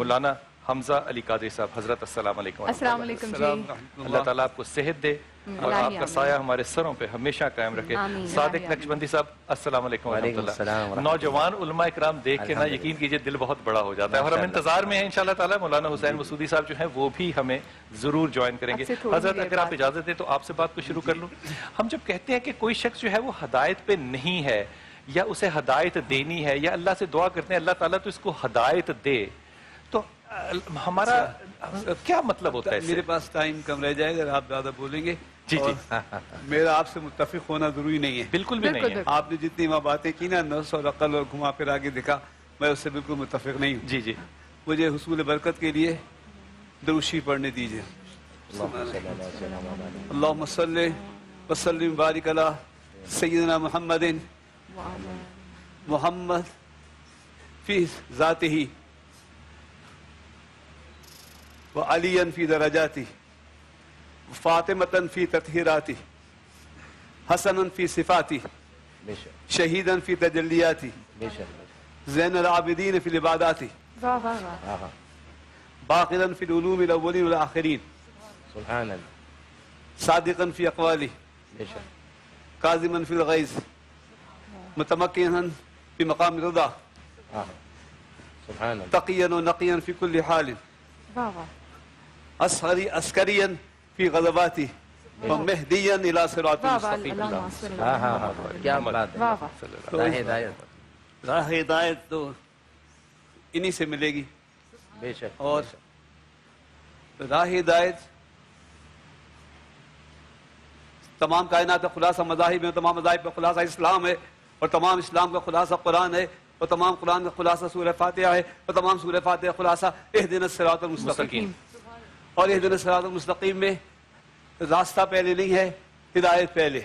مولانا حمزہ علی قادری صاحب حضرت السلام علیکم السلام علیکم جی۔ اللہ۔ تعالیٰ آپ کو صحت دے اور آپ کا سایہ ہمارے سروں پہ ہمیشہ قائم رکھے۔ صادق نقشبندی صاحب السلام علیکم ورحمۃ اللہ۔ نوجوان علماء اکرام دیکھ کے نا یقین کیجیے دل بہت بڑا ہو جاتا ہے۔ اور ہم انتظار میں ہیں انشاءاللہ تعالیٰ مولانا حسین مسعودی صاحب جو ہیں وہ بھی ہمیں ضرور جوائن کریں گے۔ تھوڑی حضرت اگر آپ۔ اجازت دیں تو آپ سے بات کو شروع کر لوں۔ ہم جب کہتے ہیں کہ کوئی شخص جو ہے وہ ہدایت پہ نہیں ہے یا اسے ہدایت دینی ہے یا اللہ سے دعا کرتے ہیں اللہ تعالیٰ تو اس کو ہدایت دے۔ ہمارا کیا مطلب ہوتا ہے؟ میرے پاس ٹائم کم رہ جائے اگر آپ زیادہ بولیں گے۔ جی، جی۔ میرا آپ سے متفق ہونا ضروری نہیں ہے۔ بالکل بھی نہیں ہے۔ آپ نے جتنی وہاں باتیں کی نا نفس اور عقل اور گھما پھر آگے دکھا میں اس سے بالکل متفق نہیں ہوں۔ جی جی۔ مجھے حصول برکت کے لیے دروشی پڑھنے دیجیے اللہم صلی وسلم۔ بارک علی سیدنا محمد محمد فی ذاته۔ وعليا في درجاته فاطمة في تطهيراته حسنا في صفاته شهيدا في تجلياته زين العابدين في عباداته باقلا في العلوم الأولين والآخرين سبحان الله صادقا في أقواله كاظما في الغيظ متمكنا في مقام الرضا سبحان الله تقيا ونقيا في كل حال. بابا واہ اصغری عسکریا فی غضباتی ومہدیا الى صراط ہاں کیا بات ہے ہدایت راہ ہدایت تو انہی سے ملے گی۔ بے شک اور راہ ہدایت تمام کائنات کا خلاصہ مذاہب ہے تمام مذاہب کا خلاصہ اسلام ہے اور تمام اسلام کا خلاصہ قرآن ہے اور تمام قرآن کا خلاصہ سورہ فاتحہ ہے اور تمام سورہ فاتحہ خلاصہ اہدن الصراط المستقیم۔ اور اہدن الصراط المستقیم میں راستہ پہلے نہیں ہے ہدایت پہلے۔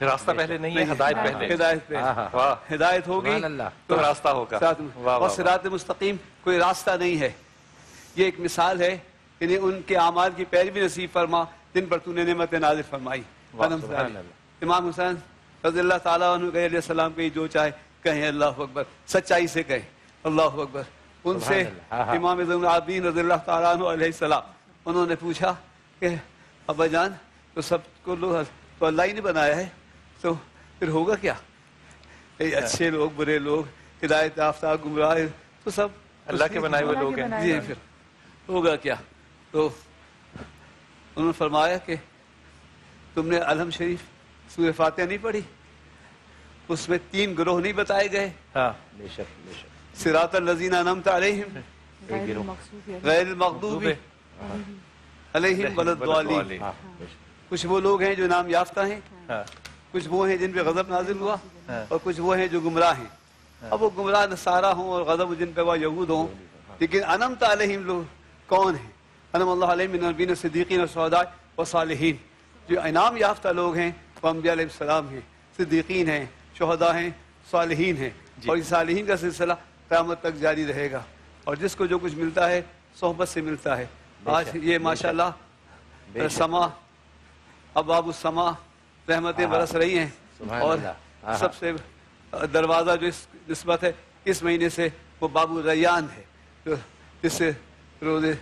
راستہ پہلے نہیں ہے ہدایت پہلے۔ ہدایت پہلے۔ ہاں ہاں واہ۔ ہدایت ہوگی تو راستہ ہوگا۔ اور واہ سرات مستقیم کوئی راستہ نہیں ہے۔ یہ ایک مثال ہے یعنی ان کے اعمال کی پیروی نصیب فرما جن پر تو نے نعمت نازل فرمائی۔ امام حسین رضی اللہ تعالیٰ عنہ علیہ السلام کے جو چاہے کہیں اللہ اکبر سچائی سے کہیں۔ اللہ اکبر۔ ان سے ہاں، ہاں۔ امام زین العابدین رضی اللہ تعالیٰ عنہ علیہ السلام انہوں نے پوچھا کہ ابا جان تو سب کو لوگ تو اللہ ہی نے بنایا ہے تو پھر ہوگا کیا؟ یہ اچھے لوگ برے لوگ ہدایت یافتہ گمراہ تو سب اللہ کے بنائے ہوئے لوگ ہیں۔ جی پھر ہوگا کیا؟ تو انہوں نے فرمایا کہ تم نے الحم شریف سورہ فاتحہ نہیں پڑھی؟ اس میں تین گروہ نہیں بتائے گئے؟ ہاں بے شک بے شک۔ سراط الذین انعمت علیہم۔ غیر المغضوب علیہم ہاں. شک کچھ وہ لوگ ہیں جو نام یافتہ ہیں ہاں. کچھ وہ ہیں جن پہ غضب نازل ہوا اور کچھ وہ ہیں جو گمراہ ہیں. اب وہ گمراہ نصارہ ہوں اور غضب جن پہ وہ یہود ہوں. لیکن انمت علیہم لوگ کون ہیں؟ انم اللہ علیہ من نبین صدیقین و سعوداء و صالحین جو انعام یافتہ لوگ ہیں وہ انبیاء علیہ السلام ہیں. صدیقین ہیں شہداء ہیں صالحین ہیں. اور یہ صالحین کا سلسلہ قیامت تک جاری رہے گا. اور جس کو جو کچھ ملتا ہے صحبت سے ملتا ہے. آج یہ ماشاءاللہ سما اباب السما رحمتیں برس رہی ہیں اور اللہ. سب سے دروازہ جو اس نسبت ہے اس مہینے سے وہ بابو ریان ہے جو جس سے روزے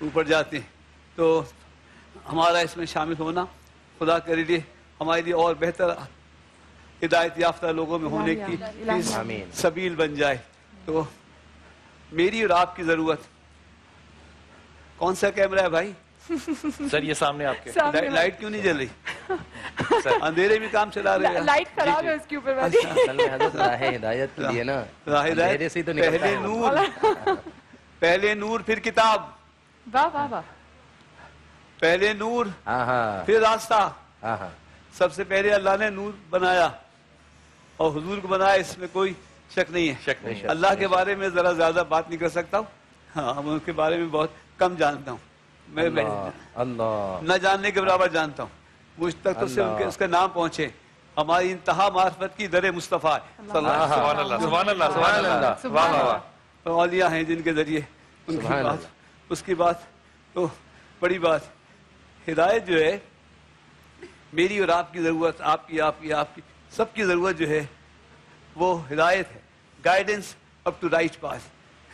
اوپر جاتے ہیں۔ تو ہمارا اس میں شامل ہونا خدا کے لیے ہمارے لیے اور بہتر ہدایت یافتہ لوگوں میں ہونے کی سبیل بن جائے۔ تو میری اور آپ کی ضرورت کون سا کیمرہ ہے بھائی؟ سر یہ سامنے آپ کے۔ لائٹ- کیوں نہیں جل رہی؟ اندھیرے میں کام چلا رہے ہیں۔ لائٹ خراب ہے اس کے اوپر والی۔ اصل میں حضرت راہ ہدایت کے لیے نا راہ ہدایت؟ اندھیرے سے ہی تو نکلتا پہلے نور۔ پہلے نور پھر کتاب۔ واہ واہ واہ۔ پہلے نور ہاں ہاں۔ پھر راستہ۔ ہاں ہاں۔ سب سے پہلے اللہ نے نور بنایا۔ اور حضور کو بنایا اس میں کوئی شک نہیں ہے۔ شک نہیں شک اللہ کے بارے میں ذرا زیادہ بات نہیں کر سکتا ہوں۔ ہاں میں ان کے بارے میں بہت کم جانتا ہوں۔ میں اللہ اللہ۔ نہ جاننے کے برابر جانتا ہوں۔ مجھ تک تو صرف اس کا نام پہنچے۔ ہماری انتہا معرفت کی در مصطفیٰ ہے۔ صلی اللہ علیہ وسلم۔ سبحان اللہ سبحان اللہ سبحان اللہ۔ واہ واہ واہ۔ تو اولیاء ہیں جن کے ذریعے۔ ان کی بات۔ اس کی بات تو بڑی بات۔ ہدایت جو ہے میری اور آپ کی ضرورت آپ کی آپ کی آپ کی سب کی ضرورت جو ہے وہ ہدایت ہے۔ Guidance up to right path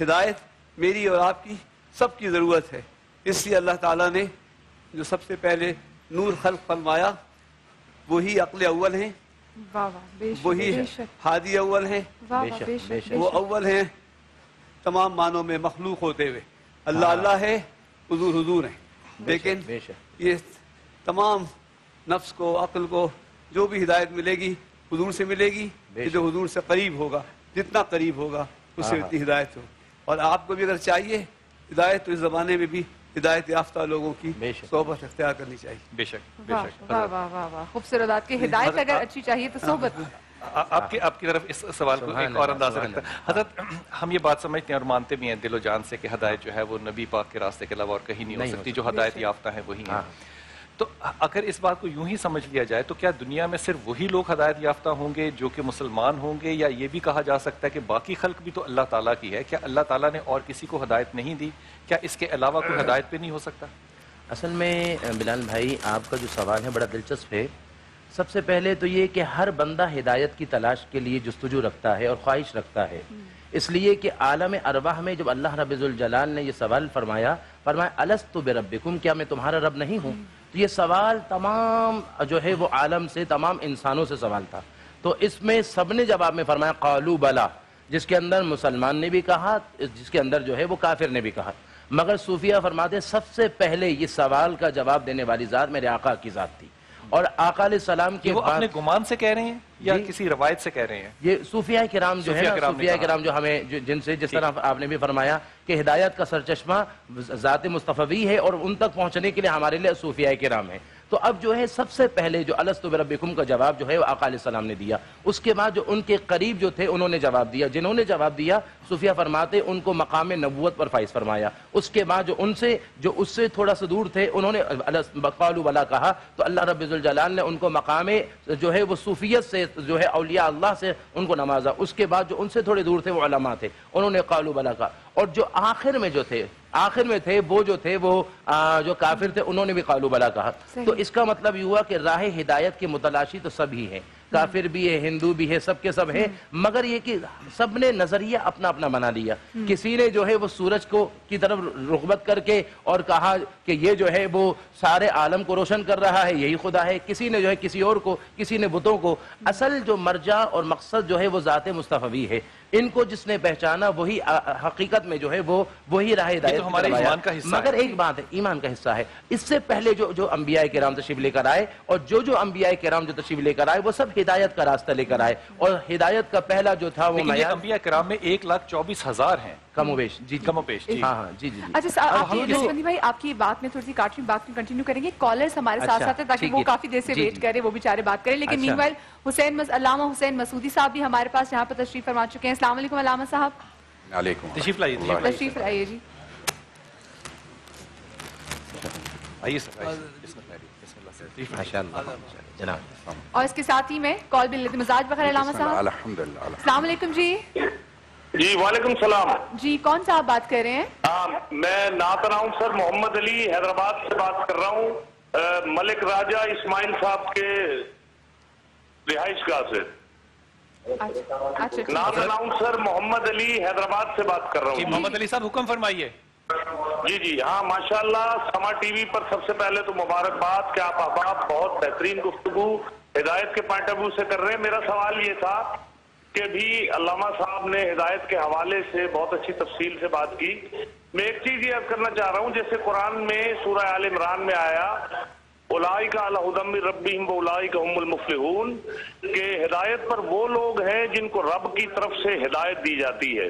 ہدایت میری اور آپ کی سب کی ضرورت ہے۔ اس لیے اللہ تعالیٰ نے جو سب سے پہلے نور خلق فرمایا وہی عقل اول ہیں۔ وہی ہادی اول ہیں۔ وہ اول ہیں۔ تمام معنوں میں مخلوق ہوتے ہوئے۔ اللہ اللہ ہے حضور حضور ہیں۔ لیکن یہ تمام نفس کو عقل کو جو بھی ہدایت ملے گی حضور سے ملے گی۔ جو حضور سے قریب ہوگا جتنا قریب ہوگا اس سے ہاں، اتنی ہدایت ہو اور آپ کو بھی اگر چاہیے ہدایت تو اس زمانے میں بھی ہدایت یافتہ لوگوں کی۔ صحبت اختیار کرنی چاہیے۔ بے شک بے شک۔ واہ واہ واہ واہ۔ خوبصورت ہدایت اگر اچھی چاہیے تو صحبت۔ آپ کی آپ کی طرف اس سوال کو ایک اور اندازہ رکھتا۔ ہے حضرت ہم یہ بات سمجھتے ہیں اور مانتے بھی ہیں دل و جان سے کہ ہدایت جو ہے وہ نبی پاک کے راستے کے علاوہ اور کہیں نہیں ہو نہیں ہو سکتی۔ جو ہدایت یافتہ ہیں وہی ہیں۔ ہاں۔ تو اگر اس بات کو یوں ہی سمجھ لیا جائے تو کیا دنیا میں صرف وہی لوگ ہدایت یافتہ ہوں گے جو کہ مسلمان ہوں گے؟ یا یہ بھی کہا جا سکتا ہے کہ باقی خلق بھی تو اللہ تعالیٰ کی ہے۔ کیا اللہ تعالیٰ نے اور کسی کو ہدایت نہیں دی؟ کیا اس کے علاوہ کوئی ہدایت پہ نہیں ہو سکتا؟ اصل میں، بلال بھائی، آپ کا جو سوال ہے بڑا دلچسپ ہے۔ سب سے پہلے تو یہ کہ ہر بندہ ہدایت کی تلاش کے لیے جستجو رکھتا ہے اور خواہش رکھتا ہے۔ اس لیے کہ عالم ارواح میں جب اللہ رب الجلال نے یہ سوال فرمایا فرمایا الست بربکم؟ کیا میں تمہارا رب نہیں ہوں؟ تو یہ سوال تمام جو ہے وہ عالم سے تمام انسانوں سے سوال تھا۔ تو اس میں سب نے جواب میں فرمایا، قالو بلا، جس کے اندر مسلمان نے بھی کہا، جس کے اندر جو ہے وہ کافر نے بھی کہا۔ مگر صوفیہ فرماتے، سب سے پہلے یہ سوال کا جواب دینے والی ذات میرے آقا کی ذات تھی۔ اور آقا علیہ السلام کے وہ اپنے گمان سے کہہ رہے ہیں یا۔ کسی روایت سے کہہ رہے ہیں؟ یہ صوفیہ کرام جو ہے صوفیہ کرام جو ہمیں جن سے جس طرح آپ نے بھی فرمایا کہ ہدایت کا سرچشمہ ذات مصطفی ہے اور ان تک پہنچنے کے لیے ہمارے لیے صوفیہ کرام ہے تو اب جو ہے سب سے پہلے جو الست بربکم کا جواب جو ہے وہ آقا علیہ السلام نے دیا۔ اس کے بعد جو ان کے قریب جو تھے انہوں نے جواب دیا۔ جنہوں نے جواب دیا، صوفیہ فرماتے ان کو مقام نبوت پر فائز فرمایا۔ اس کے بعد جو ان سے، جو اس سے تھوڑا سا دور تھے، انہوں نے بقالو بلا کہا۔ تو اللہ رب الجلال نے ان کو مقام جو ہے وہ صوفیت سے جو ہے اولیاء اللہ سے ان کو نوازا۔ اس کے بعد جو ان سے تھوڑے دور تھے وہ علماء تھے۔ انہوں نے قالو بلا کہا۔ اور جو آخر میں جو تھے آخر میں تھے وہ جو تھے وہ جو کافر تھے انہوں نے بھی قالو بلا کہا۔ تو اس کا مطلب یہ ہوا کہ راہ ہدایت کے متلاشی تو سب ہی ہیں۔ کافر بھی ہے ہندو بھی ہے سب کے سب ہیں۔ مگر یہ کہ سب نے نظریہ اپنا اپنا بنا لیا۔ کسی نے جو ہے وہ سورج کو کی طرف رغبت کر کے اور کہا کہ یہ جو ہے وہ سارے عالم کو روشن کر رہا ہے یہی خدا ہے۔ کسی نے جو ہے کسی اور کو کسی نے بتوں کو اصل جو مرجع اور مقصد جو ہے وہ ذات مصطفی ہے۔ ان کو جس نے پہچانا وہی حقیقت میں جو ہے وہ وہی راہ ہدایت تو ہمارے۔ ایمان کا حصہ مگر۔ ایک بات ہے ایمان کا حصہ ہے اس سے پہلے جو جو انبیاء کرام تشریف لے کر آئے اور جو جو انبیاء کرام جو تشریف لے کر آئے وہ سب ہدایت کا راستہ لے کر آئے اور ہدایت کا پہلا جو تھا وہ لیکن یہ معیار انبیاء کرام میں ایک لاکھ چوبیس ہزار ہیں کم و بیش جی جی کم و بیش جی ہاں ہاں جی جی اچھا سر آپ کی جو- جسمندی بھائی آپ کی بات میں تھوڑی سی کاٹ رہی ہوں، بات میں کنٹینیو کریں گے کالرز ہمارے ساتھ ساتھ ہیں تاکہ ٹھیک وہ ہے۔ کافی دیر سے ویٹ۔ کریں وہ بیچارے بات کریں لیکن۔ مین وائل حسین مس- علامہ حسین مسعودی صاحب بھی ہمارے پاس یہاں پر تشریف فرما چکے ہیں۔ السلام علیکم علامہ صاحب۔ علیکم تشریف لائیے تشریف لائیے۔ جی۔ اور اس کے ساتھ ہی میں کال لیتے مزاج بخیر علامہ صاحب۔ الحمدللہ السلام علیکم جی۔ جی وعلیکم السلام۔ جی کون صاحب بات کر رہے ہیں؟ میں نعت رہا ہوں سر محمد علی حیدرآباد سے بات کر رہا ہوں۔ ملک راجہ اسماعیل صاحب کے رہائش گاہ سے۔ اچھا اچھا۔ ٹھیک نعت ہے رہا ہوں سر محمد علی حیدرآباد سے بات کر رہا جی ہوں محمد علی صاحب حکم فرمائیے۔ جی جی ہاں ماشاءاللہ سما ٹی وی پر سب سے پہلے تو مبارکباد کہ آپ احباب بہت بہترین گفتگو ہدایت کے پوائنٹ آف ویو سے کر رہے ہیں۔ میرا سوال یہ تھا کہ بھی علامہ صاحب نے ہدایت کے حوالے سے بہت اچھی تفصیل سے بات کی۔ میں ایک چیز یہ عرض کرنا چاہ رہا ہوں جیسے قرآن میں سورہ آل عمران میں آیا اولائی کا الہدم ربیم و اولائی کا ام المفلحون، کہ ہدایت پر وہ لوگ ہیں جن کو رب کی طرف سے ہدایت دی جاتی ہے۔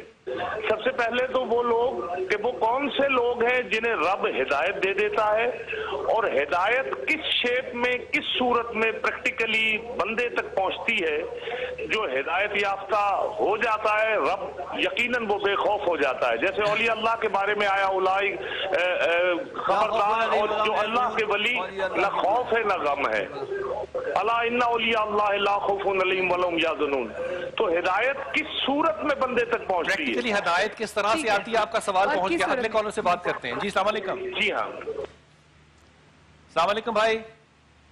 سب سے پہلے تو وہ لوگ کہ وہ کون سے لوگ ہیں جنہیں رب ہدایت دے دیتا ہے اور ہدایت کس شیپ میں، کس صورت میں پریکٹیکلی بندے تک پہنچتی ہے، جو ہدایت یافتہ ہو جاتا ہے، رب یقیناً وہ بے خوف ہو جاتا ہے۔ جیسے اولیاء اللہ کے بارے میں آیا، اولائی خبردار، اور جو اللہ کے ولی، نہ خوف ہے، نہ غم ہے۔ اللہ تو ہدایت کس صورت میں بندے تک پہنچتی ہے؟ ہدایت کس طرح سے آتی ہے آپ کا سوال پہنچ گیا؟ اگلے کالوں سے بات کرتے ہیں۔ جی السلام علیکم۔ جی ہاں۔ السلام علیکم بھائی۔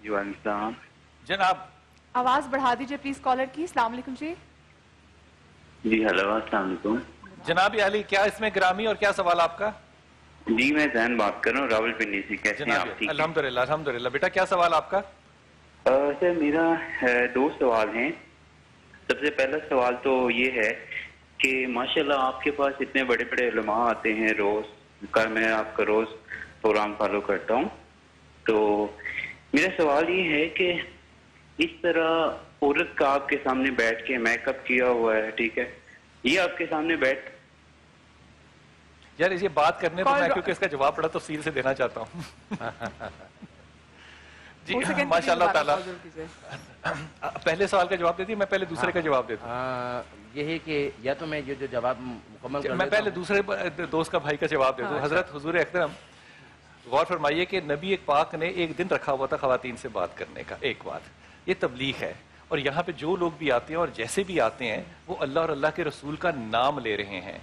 جی وعلیکم السلام۔ جناب۔ آواز بڑھا دیجیے پلیز کالر کی۔ السلام علیکم جی۔ جی ہلو السلام علیکم۔ جناب علی کیا اس میں گرامی اور کیا سوال آپ کا؟ جی میں ذہن بات کر رہا ہوں راول پنڈی سے۔ کیسے ہیں آپ؟ ٹھیک الحمدللہ الحمدللہ۔ بیٹا کیا سوال آپ کا؟ سر میرا دو سوال ہیں۔ سب سے پہلا سوال تو یہ ہے کہ ماشاءاللہ اللہ آپ کے پاس اتنے بڑے بڑے علماء آتے ہیں روز کا میں آپ کا روز پروگرام فالو کرتا ہوں۔ تو میرا سوال یہ ہے کہ اس طرح عورت کا آپ کے سامنے بیٹھ کے میک اپ کیا ہوا ہے ٹھیک ہے؟ یہ آپ کے سامنے بیٹھ۔ یار یہ بات کرنے تو میں کیونکہ اس کا جواب پڑا تفصیل سے دینا چاہتا ہوں۔ جی ماشاء اللہ تعالیٰ۔ پہلے سوال کا جواب دیتی میں پہلے دوسرے کا جواب دیتا ہوں۔ کہ یا تو میں یہ جو جواب مکمل میں پہلے دوسرے دوست کا بھائی کا جواب دیتا ہوں ہاں، اچھا۔ حضرت حضور اکرم غور فرمائیے کہ نبی پاک نے ایک دن رکھا ہوا تھا خواتین سے بات کرنے کا ایک بات۔ یہ تبلیغ ہے۔ اور یہاں پہ جو لوگ بھی آتے ہیں اور جیسے بھی آتے ہیں وہ اللہ اور اللہ کے رسول کا نام لے رہے ہیں۔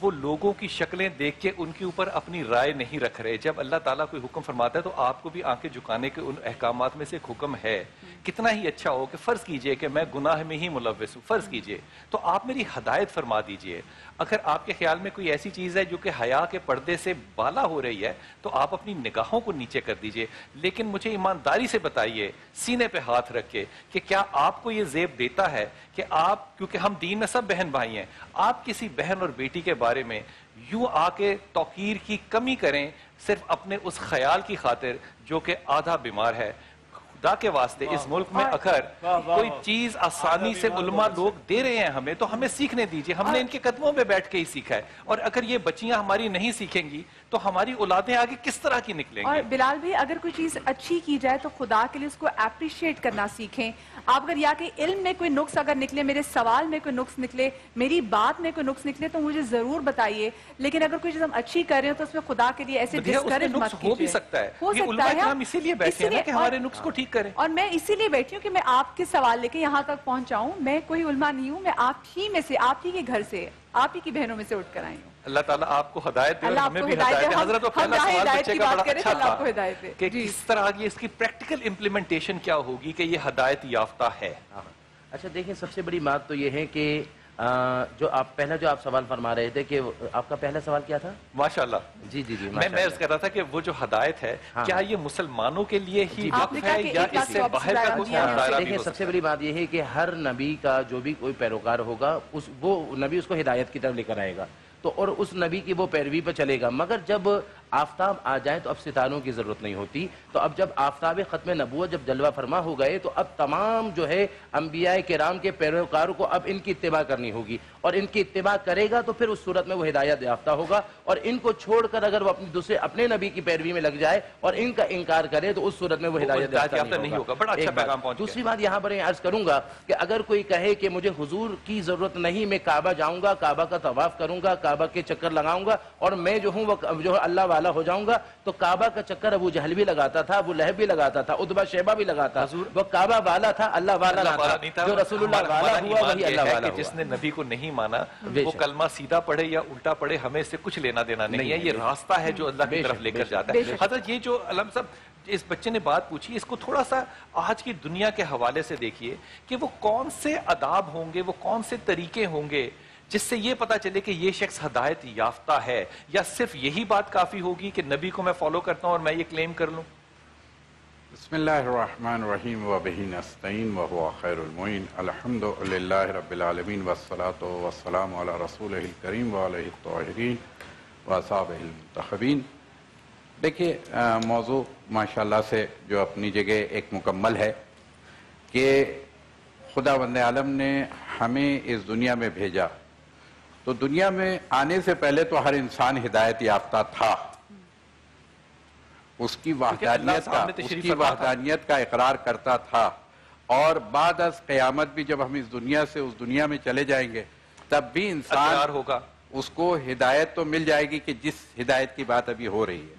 وہ لوگوں کی شکلیں دیکھ کے ان کے اوپر اپنی رائے نہیں رکھ رہے۔ جب اللہ تعالیٰ کوئی حکم فرماتا ہے تو آپ کو بھی آنکھیں جھکانے کے ان احکامات میں سے ایک حکم ہے۔ کتنا ہی اچھا ہو کہ فرض کیجیے کہ میں گناہ میں ہی ملوث ہوں فرض کیجیے۔ تو آپ میری ہدایت فرما دیجیے۔ اگر آپ کے خیال میں کوئی ایسی چیز ہے جو کہ حیا کے پردے سے بالا ہو رہی ہے تو آپ اپنی نگاہوں کو نیچے کر دیجیے۔ لیکن مجھے ایمانداری سے بتائیے سینے پہ ہاتھ رکھ کے کہ کیا آپ آپ کو یہ زیب دیتا ہے کہ آپ کیونکہ ہم دین میں سب بہن بھائی ہیں آپ کسی بہن اور بیٹی کے بارے میں یوں آ کے توقیر کی کمی کریں صرف اپنے اس خیال کی خاطر جو کہ آدھا بیمار ہے۔ خدا کے واسطے اس ملک میں اکھر کوئی چیز آسانی سے علماء لوگ دے رہے ہیں ہمیں تو ہمیں سیکھنے دیجیے۔ ہم نے ان کے قدموں میں بیٹھ کے ہی سیکھا ہے۔ اور اگر یہ بچیاں ہماری نہیں سیکھیں گی تو ہماری اولادیں آگے کس طرح کی نکلیں گے اور بلال بھی اگر کوئی چیز اچھی کی جائے تو خدا کے لیے اس کو اپریشیٹ کرنا سیکھیں۔ آپ اگر یا کہ علم میں کوئی نقص اگر نکلے میرے سوال میں کوئی نقص نکلے میری بات میں کوئی نقص نکلے تو مجھے ضرور بتائیے۔ لیکن اگر کوئی چیز ہم اچھی کر رہے ہیں تو اس میں خدا کے لیے ایسے مت ہو بھی سکتا ہے۔ اسی بیٹھے ہیں ہمارے نقص کو ٹھیک اور میں اسی لیے بیٹھی ہوں کہ میں آپ کے سوال لے کے یہاں تک پہنچاؤں۔ میں کوئی علما نہیں ہوں میں آپ ہی میں سے آپ ہی کے گھر سے آپ ہی کی بہنوں میں سے اٹھ کر آئی ہوں۔ اللہ تعالیٰ آپ کو ہدایت دے ہمیں بھی ہدایت دے۔ حضرت پہلا سوال بچے کا بڑا اچھا تھا کہ کس طرح یہ اس کی پریکٹیکل امپلیمنٹیشن کیا ہوگی کہ یہ ہدایت یافتہ ہے؟ اچھا دیکھیں سب سے بڑی بات تو یہ ہے کہ جو آپ پہلا جو آپ سوال فرما رہے تھے کہ آپ کا پہلا سوال کیا تھا؟ ماشاءاللہ۔ جی جی جی میں میں اس کہتا تھا کہ وہ جو ہدایت ہے ہاں۔ کیا یہ مسلمانوں کے لیے ہی جی، جی۔ وقف ہے یا اس سے باہر کا کچھ دائرہ اچھا، دیکھیں سب سے بڑی بات یہ ہے کہ ہر نبی کا جو بھی کوئی پیروکار ہوگا وہ نبی اس کو ہدایت کی طرف لے کر آئے گا۔ تو اور اس نبی کی وہ پیروی پہ چلے گا۔ مگر جب آفتاب آ جائے تو اب ستاروں کی ضرورت نہیں ہوتی۔ تو اب جب آفتاب ختم نبوت جب جلوہ فرما ہو گئے تو اب تمام جو ہے انبیاء کرام کے پیروکاروں کو اب ان کی اتباع کرنی ہوگی۔ اور ان کی اتباع کرے گا تو پھر اس صورت میں وہ ہدایت یافتہ ہوگا۔ اور ان کو چھوڑ کر اگر وہ اپنے دوسرے اپنے نبی کی پیروی میں لگ جائے اور ان کا انکار کرے تو اس صورت میں وہ ہدایت یافتہ نہیں ہوگا۔ بڑا اچھا پیغام پہنچ دوسری بات یہاں پر عرض کروں گا کہ اگر کوئی کہے کہ مجھے حضور کی ضرورت نہیں میں کعبہ جاؤں گا کعبہ کا طواف کروں گا کعبہ کے چکر لگاؤں گا اور میں جو ہوں وہ جو اللہ والا والا ہو جاؤں گا تو کعبہ کا چکر ابو جہل بھی لگاتا تھا ابو لہب بھی لگاتا تھا ادبا شیبہ بھی لگاتا وہ کعبہ والا تھا اللہ والا نہ تھا۔ جو رسول اللہ والا ہوا وہی اللہ والا ہوا جس نے نبی کو نہیں مانا وہ کلمہ سیدھا پڑھے یا الٹا پڑھے ہمیں اس سے کچھ لینا دینا نہیں ہے۔ یہ راستہ ہے جو اللہ کی طرف لے کر جاتا ہے۔ حضرت یہ جو علم صاحب اس بچے نے بات پوچھی اس کو تھوڑا سا آج کی دنیا کے حوالے سے دیکھیے کہ وہ کون سے اداب ہوں گے وہ کون سے طریقے ہوں گے جس سے یہ پتا چلے کہ یہ شخص ہدایت یافتہ ہے، یا صرف یہی بات کافی ہوگی کہ نبی کو میں فالو کرتا ہوں اور میں یہ کلیم کر لوں؟ بسم اللہ الرحمن الرحیم وبہی نستعین وہو خیر المعین. الحمد للہ رب العالمین، والصلاة والسلام علی رسول الکریم وعلیہ الطاہرین وصحابہ المنتخبین. دیکھیے موضوع ماشاءاللہ سے جو اپنی جگہ ایک مکمل ہے کہ خدا بند عالم نے ہمیں اس دنیا میں بھیجا۔ تو دنیا میں آنے سے پہلے تو ہر انسان ہدایت یافتہ تھا۔ اس کی وحدانیت کا اس کی وحدانیت کا اقرار کرتا تھا۔ اور بعد از قیامت بھی جب ہم اس دنیا سے اس دنیا میں چلے جائیں گے تب بھی انسان ہوگا۔ اس کو ہدایت تو مل جائے گی کہ جس ہدایت کی بات ابھی ہو رہی ہے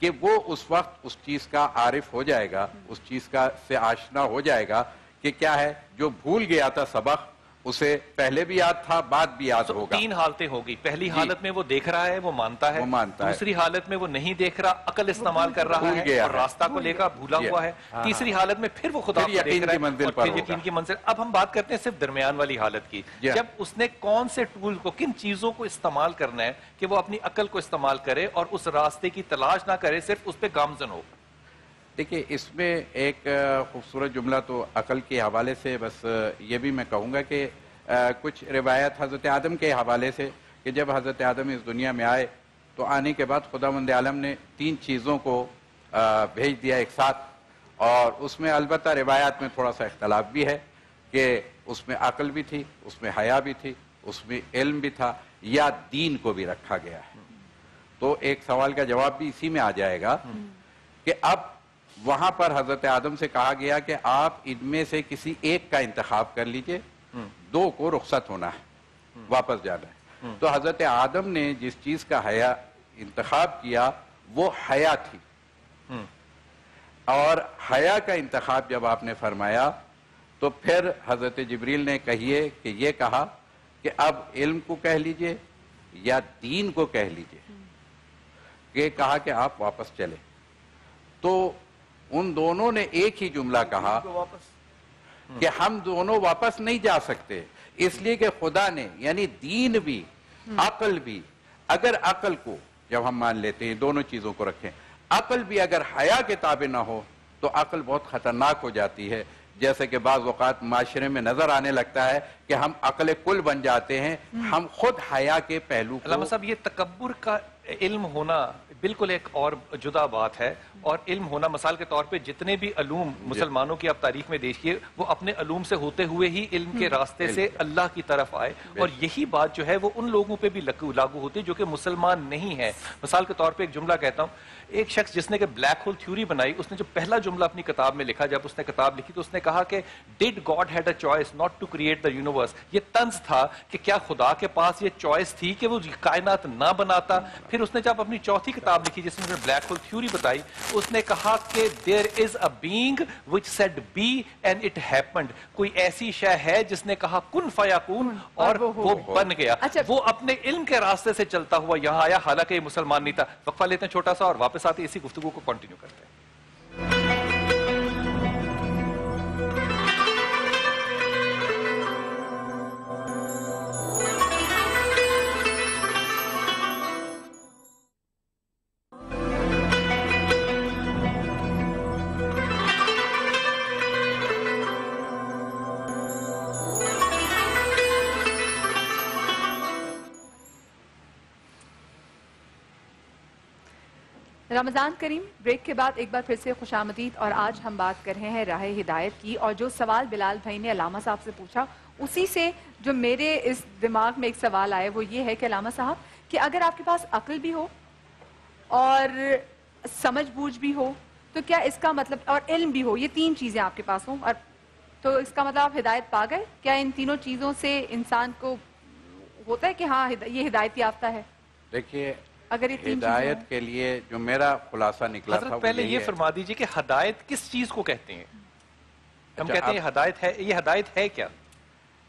کہ وہ اس وقت اس چیز کا عارف ہو جائے گا اس چیز کا سے آشنا ہو جائے گا کہ کیا ہے جو بھول گیا تھا سبق اسے پہلے بھی یاد تھا بعد بھی یاد ہوگا۔ تین حالتیں ہوگی۔ پہلی جی۔ حالت میں وہ دیکھ رہا ہے وہ مانتا ہے۔ دوسری حالت میں وہ نہیں دیکھ رہا عقل استعمال کر رہا ہے اور راستہ کو لے کر بھولا جی۔ ہوا ہے۔ ہاں۔ تیسری حالت میں پھر وہ خدا کو دیکھ رہا ہے پھر یقین کی منزل۔ اب ہم بات کرتے ہیں صرف درمیان والی حالت کی۔ جی۔ ہاں۔ جب اس نے کون سے ٹول کو کن چیزوں کو استعمال کرنا ہے کہ وہ اپنی عقل کو استعمال کرے اور اس راستے کی تلاش نہ کرے صرف اس پہ گامزن ہو۔ دیکھیے اس میں ایک خوبصورت جملہ تو عقل کے حوالے سے، بس یہ بھی میں کہوں گا کہ کچھ روایت حضرت آدم کے حوالے سے کہ جب حضرت آدم اس دنیا میں آئے تو آنے کے بعد خدا مند عالم نے تین چیزوں کو بھیج دیا ایک ساتھ اور اس میں البتہ روایات میں تھوڑا سا اختلاف بھی ہے کہ اس میں عقل بھی تھی، اس میں حیا بھی تھی، اس میں علم بھی تھا یا دین کو بھی رکھا گیا ہے۔ تو ایک سوال کا جواب بھی اسی میں آ جائے گا کہ اب وہاں پر حضرت آدم سے کہا گیا کہ آپ ان میں سے کسی ایک کا انتخاب کر لیجیے دو کو رخصت ہونا ہے واپس جانا ہے۔ تو حضرت آدم نے جس چیز کا حیا انتخاب کیا وہ حیا تھی۔ اور حیا کا انتخاب جب آپ نے فرمایا تو پھر حضرت جبریل نے کہیے کہ یہ کہا کہ اب علم کو کہہ لیجیے یا دین کو کہہ لیجیے۔ کہ کہا کہ آپ واپس چلے۔ تو ان دونوں نے ایک ہی جملہ کہا کہ ہم دونوں واپس نہیں جا سکتے۔ اس لیے کہ خدا نے یعنی دین بھی عقل بھی اگر عقل کو جب ہم مان لیتے ہیں دونوں چیزوں کو رکھیں عقل بھی اگر حیا کے تابع نہ ہو تو عقل بہت خطرناک ہو جاتی ہے۔ جیسے کہ بعض اوقات معاشرے میں نظر آنے لگتا ہے کہ ہم عقل کل بن جاتے ہیں ہم۔ خود حیا کے پہلو علامہ صاحب یہ تکبر کا علم ہونا بالکل ایک اور جدا بات ہے اور علم ہونا مثال کے طور پہ جتنے بھی علوم مسلمانوں کی آپ تاریخ میں دیکھیے وہ اپنے علوم سے ہوتے ہوئے ہی علم کے راستے سے اللہ کی طرف آئے اور یہی بات جو ہے وہ ان لوگوں پہ بھی لاگو ہوتی ہے جو کہ مسلمان نہیں ہیں۔ مثال کے طور پہ ایک جملہ کہتا ہوں۔ ایک شخص جس نے کہ بلیک ہول تھیوری بنائی اس نے جو پہلا جملہ اپنی کتاب میں لکھا جب اس نے کتاب لکھی تو اس نے کہا کہ did God had a choice not to create the universe یہ طنز تھا کہ کیا خدا کے پاس یہ چوائس تھی کہ وہ کائنات نہ بناتا پھر اس نے جب اپنی چوتھی کتاب لکھی جس میں بلیک ہول تھیوری بتائی اس نے کہا کہ there is a being which said be and it happened کوئی ایسی شے ہے جس نے کہا کن فیا فیاکون اور وہ بن گیا۔ اچھا۔ وہ اپنے علم کے راستے سے چلتا ہوا یہاں آیا حالانکہ یہ مسلمان نہیں تھا۔ وقفہ لیتے ہیں چھوٹا سا اور واپس آتے اسی گفتگو کو کنٹینیو کرتے ہیں۔ رمضان کریم بریک کے بعد ایک بار پھر سے خوش آمدید اور آج ہم بات کر رہے ہیں راہ ہدایت کی اور جو سوال بلال بھائی نے علامہ صاحب سے پوچھا، اسی سے جو میرے اس دماغ میں ایک سوال آئے وہ یہ ہے کہ علامہ صاحب، کہ اگر آپ کے پاس عقل بھی ہو اور سمجھ بوجھ بھی ہو، تو کیا اس کا مطلب اور علم بھی ہو، یہ تین چیزیں آپ کے پاس ہوں، اور تو اس کا مطلب آپ ہدایت پا گئے؟ کیا ان تینوں چیزوں سے انسان کو ہوتا ہے کہ ہاں یہ ہدایت یافتہ ہے؟ دیکھیے اگر یہ ہدایت کے لیے جو میرا خلاصہ نکلا حضرت تھا پہلے یہ فرما دیجیے کہ ہدایت کس چیز کو کہتے ہیں؟ ہم اچھا، کہتے ہیں ہدایت ہے یہ ہدایت ہے کیا؟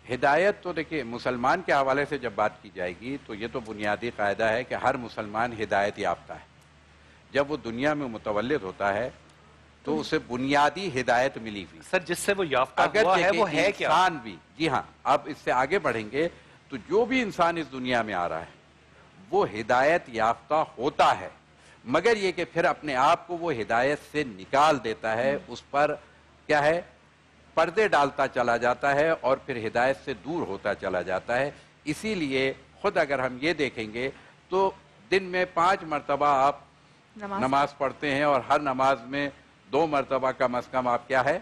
ہدایت تو دیکھیے مسلمان کے حوالے سے جب بات کی جائے گی تو یہ تو بنیادی قاعدہ ہے کہ ہر مسلمان ہدایت یافتہ ہے۔ جب وہ دنیا میں متولد ہوتا ہے تو اسے بنیادی ہدایت ملی ہوئی۔ سر جس سے وہ یافتہ ہوا ہے وہ ہے کیا؟ انسان بھی۔ جی ہاں آپ اس سے آگے بڑھیں گے تو جو بھی انسان اس دنیا میں آ رہا ہے وہ ہدایت یافتہ ہوتا ہے۔ مگر یہ کہ پھر اپنے آپ کو وہ ہدایت سے نکال دیتا ہے اس پر کیا ہے؟ پردے ڈالتا چلا جاتا ہے اور پھر ہدایت سے دور ہوتا چلا جاتا ہے۔ اسی لیے خود اگر ہم یہ دیکھیں گے تو دن میں پانچ مرتبہ آپ نماز, نماز پڑھتے ہیں اور ہر نماز میں دو مرتبہ کم از کم آپ کیا ہے؟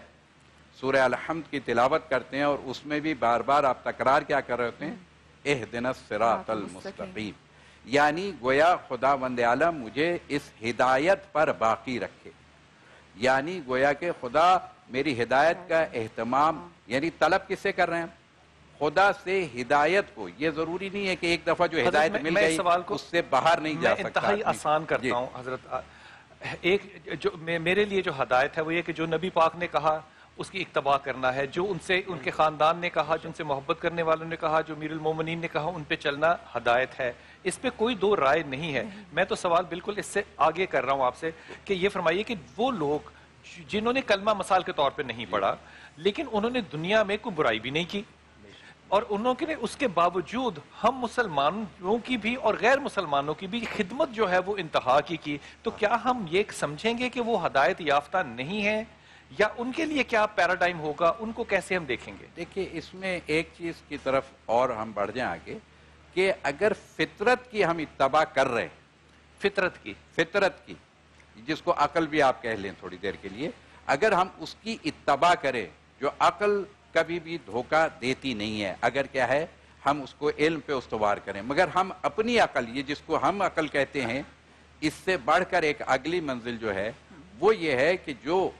سورہ الحمد کی تلاوت کرتے ہیں اور اس میں بھی بار بار آپ تکرار کیا کر رہے ہوتے ہیں۔ اہ دن المستقیم۔ یعنی گویا خدا وند عالم مجھے اس ہدایت پر باقی رکھے۔ یعنی گویا کہ خدا میری ہدایت کا اہتمام یعنی طلب کس سے کر رہے ہیں؟ خدا سے ہدایت کو یہ ضروری نہیں ہے کہ ایک دفعہ جو ہدایت مل گئی اس سے باہر نہیں جا سکتا انتہائی آسان کرتا جی۔ ہوں حضرت ایک جو میرے لیے جو ہدایت ہے وہ یہ کہ جو نبی پاک نے کہا اس کی اکتبا کرنا ہے۔ جو ان سے ان کے خاندان نے کہا جو ان سے محبت کرنے والوں نے کہا جو میر المومنین نے کہا ان پہ چلنا ہدایت ہے۔ اس پہ کوئی دو رائے نہیں ہے۔ میں تو سوال بالکل اس سے آگے کر رہا ہوں آپ سے کہ یہ فرمائیے کہ وہ لوگ جنہوں نے کلمہ مثال کے طور پہ نہیں پڑھا لیکن انہوں نے دنیا میں کوئی برائی بھی نہیں کی۔ اور انہوں کے اس کے باوجود ہم مسلمانوں کی بھی اور غیر مسلمانوں کی بھی خدمت جو ہے وہ انتہا کی کی۔ تو کیا ہم یہ سمجھیں گے کہ وہ ہدایت یافتہ نہیں ہے یا ان کے لیے کیا پیراڈائم ہوگا؟ ان کو کیسے ہم دیکھیں گے؟ دیکھیے اس میں ایک چیز کی طرف اور ہم بڑھ جائیں آگے۔ کہ اگر فطرت کی ہم اتباع کر رہے ہیں، فطرت کی فطرت کی، جس کو عقل بھی آپ کہہ لیں تھوڑی دیر کے لیے، اگر ہم اس کی اتباع کریں، جو عقل کبھی بھی دھوکہ دیتی نہیں ہے، اگر کیا ہے، ہم اس کو علم پہ استوار کریں، مگر ہم اپنی عقل، یہ جس کو ہم عقل کہتے ہیں، اس سے بڑھ کر ایک اگلی منزل جو ہے، وہ یہ ہے کہ جو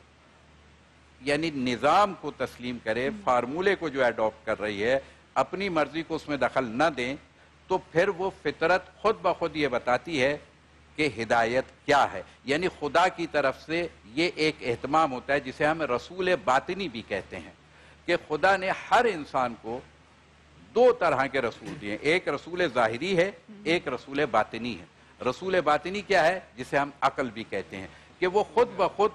یعنی نظام کو تسلیم کرے، فارمولے کو جو اڈاپٹ کر رہی ہے، اپنی مرضی کو اس میں دخل نہ دیں تو پھر وہ فطرت خود بخود یہ بتاتی ہے کہ ہدایت کیا ہے۔ یعنی خدا کی طرف سے یہ ایک اہتمام ہوتا ہے جسے ہم رسول باطنی بھی کہتے ہیں کہ خدا نے ہر انسان کو دو طرح کے رسول دیے۔ ایک رسول ظاہری ہے ایک رسول باطنی ہے۔ رسول باطنی کیا ہے جسے ہم عقل بھی کہتے ہیں کہ وہ خود بخود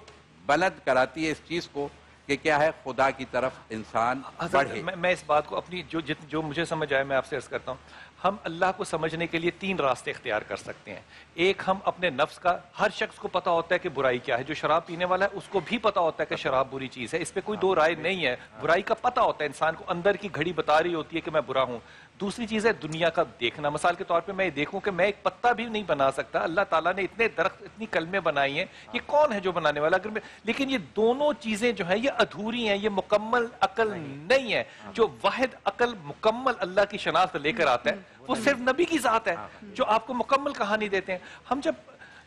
بلند کراتی ہے اس چیز کو کہ کیا ہے خدا کی طرف انسان بڑھے۔ میں اس بات کو اپنی جو جو مجھے سمجھ آئے میں آپ سے عرض کرتا ہوں۔ ہم اللہ کو سمجھنے کے لیے تین راستے اختیار کر سکتے ہیں۔ ایک، ہم اپنے نفس کا، ہر شخص کو پتا ہوتا ہے کہ برائی کیا ہے۔ جو شراب پینے والا ہے، اس کو بھی پتا ہوتا ہے کہ شراب بری چیز ہے۔ اس پہ کوئی دو رائے نہیں ہے۔ برائی کا پتا ہوتا ہے۔ انسان کو اندر کی گھڑی بتا رہی ہوتی ہے کہ میں برا ہوں۔ دوسری چیز ہے دنیا کا دیکھنا۔ مثال کے طور پہ میں یہ دیکھوں کہ میں ایک پتا بھی نہیں بنا سکتا۔ اللہ تعالیٰ نے اتنے درخت اتنی کلمیں بنائی ہیں۔ یہ کون ہے جو بنانے والا؟ اگر میں لیکن یہ دونوں چیزیں جو ہیں یہ ادھوری ہیں یہ مکمل عقل نہیں ہے۔ جو واحد عقل مکمل اللہ کی شناخت لے کر آتا ہے وہ صرف نبی کی ذات ہے جو آپ کو مکمل کہانی دیتے ہیں۔ ہم جب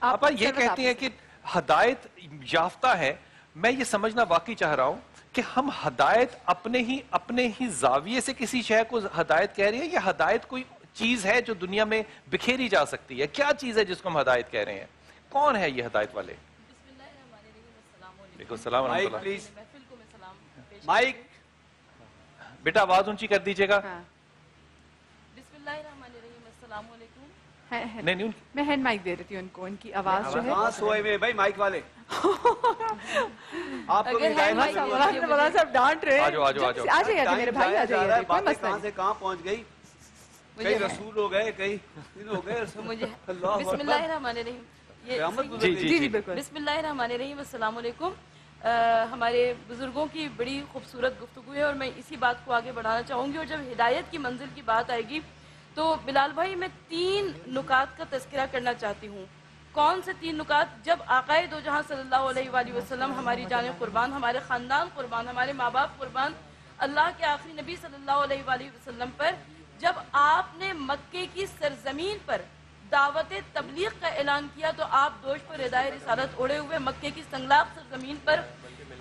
آپ یہ کہتے ہیں کہ ہدایت یافتہ ہے۔ میں یہ سمجھنا واقعی چاہ رہا ہوں کہ ہم ہدایت اپنے ہی اپنے ہی زاویے سے کسی شے کو ہدایت کہہ رہے ہیں یا ہدایت کوئی چیز ہے جو دنیا میں بکھیری جا سکتی ہے؟ کیا چیز ہے جس کو ہم ہدایت کہہ رہے ہیں؟ کون ہے یہ ہدایت والے؟ السلام مائک بیٹا آواز اونچی کر دیجیے گا۔ بسم اللہ الرحمن الرحیم السلام علیکم نہیں نہیں میں ہینڈ مائک دے رہی ہوں ان کو ان کی آواز جو ہے۔ بھائی مائک والے۔ آپ کو۔ مولانا صاحب ڈانٹ رہے میرے بھائی آ جائیے کوئی مسئلہ کہاں نہیں سے کہاں پہنچ گئی؟ مجھے کئی رسول ہو گئے کئی دن ہو گئے مجھے اللہ بسم۔ اللہ الرحمن الرحیم۔ جی۔ جی جی بالکل۔ بسم اللہ الرحمن الرحیم السلام علیکم۔ ہمارے بزرگوں کی بڑی خوبصورت گفتگو ہے اور میں اسی بات کو آگے بڑھانا چاہوں گی اور جب ہدایت کی منزل کی بات آئے گی تو بلال بھائی میں تین نکات کا تذکرہ کرنا چاہتی ہوں۔ کون سے تین نکات جب آقائے دو جہاں صلی اللہ علیہ وآلہ وسلم ہماری جان قربان ہمارے خاندان قربان ہمارے ماں باپ قربان اللہ کے آخری نبی صلی اللہ علیہ وآلہ وسلم پر جب آپ نے مکے کی سرزمین پر دعوت تبلیغ کا اعلان کیا تو آپ دوش پر ردائے رسالت اوڑے ہوئے مکے کی سنگلاق سرزمین پر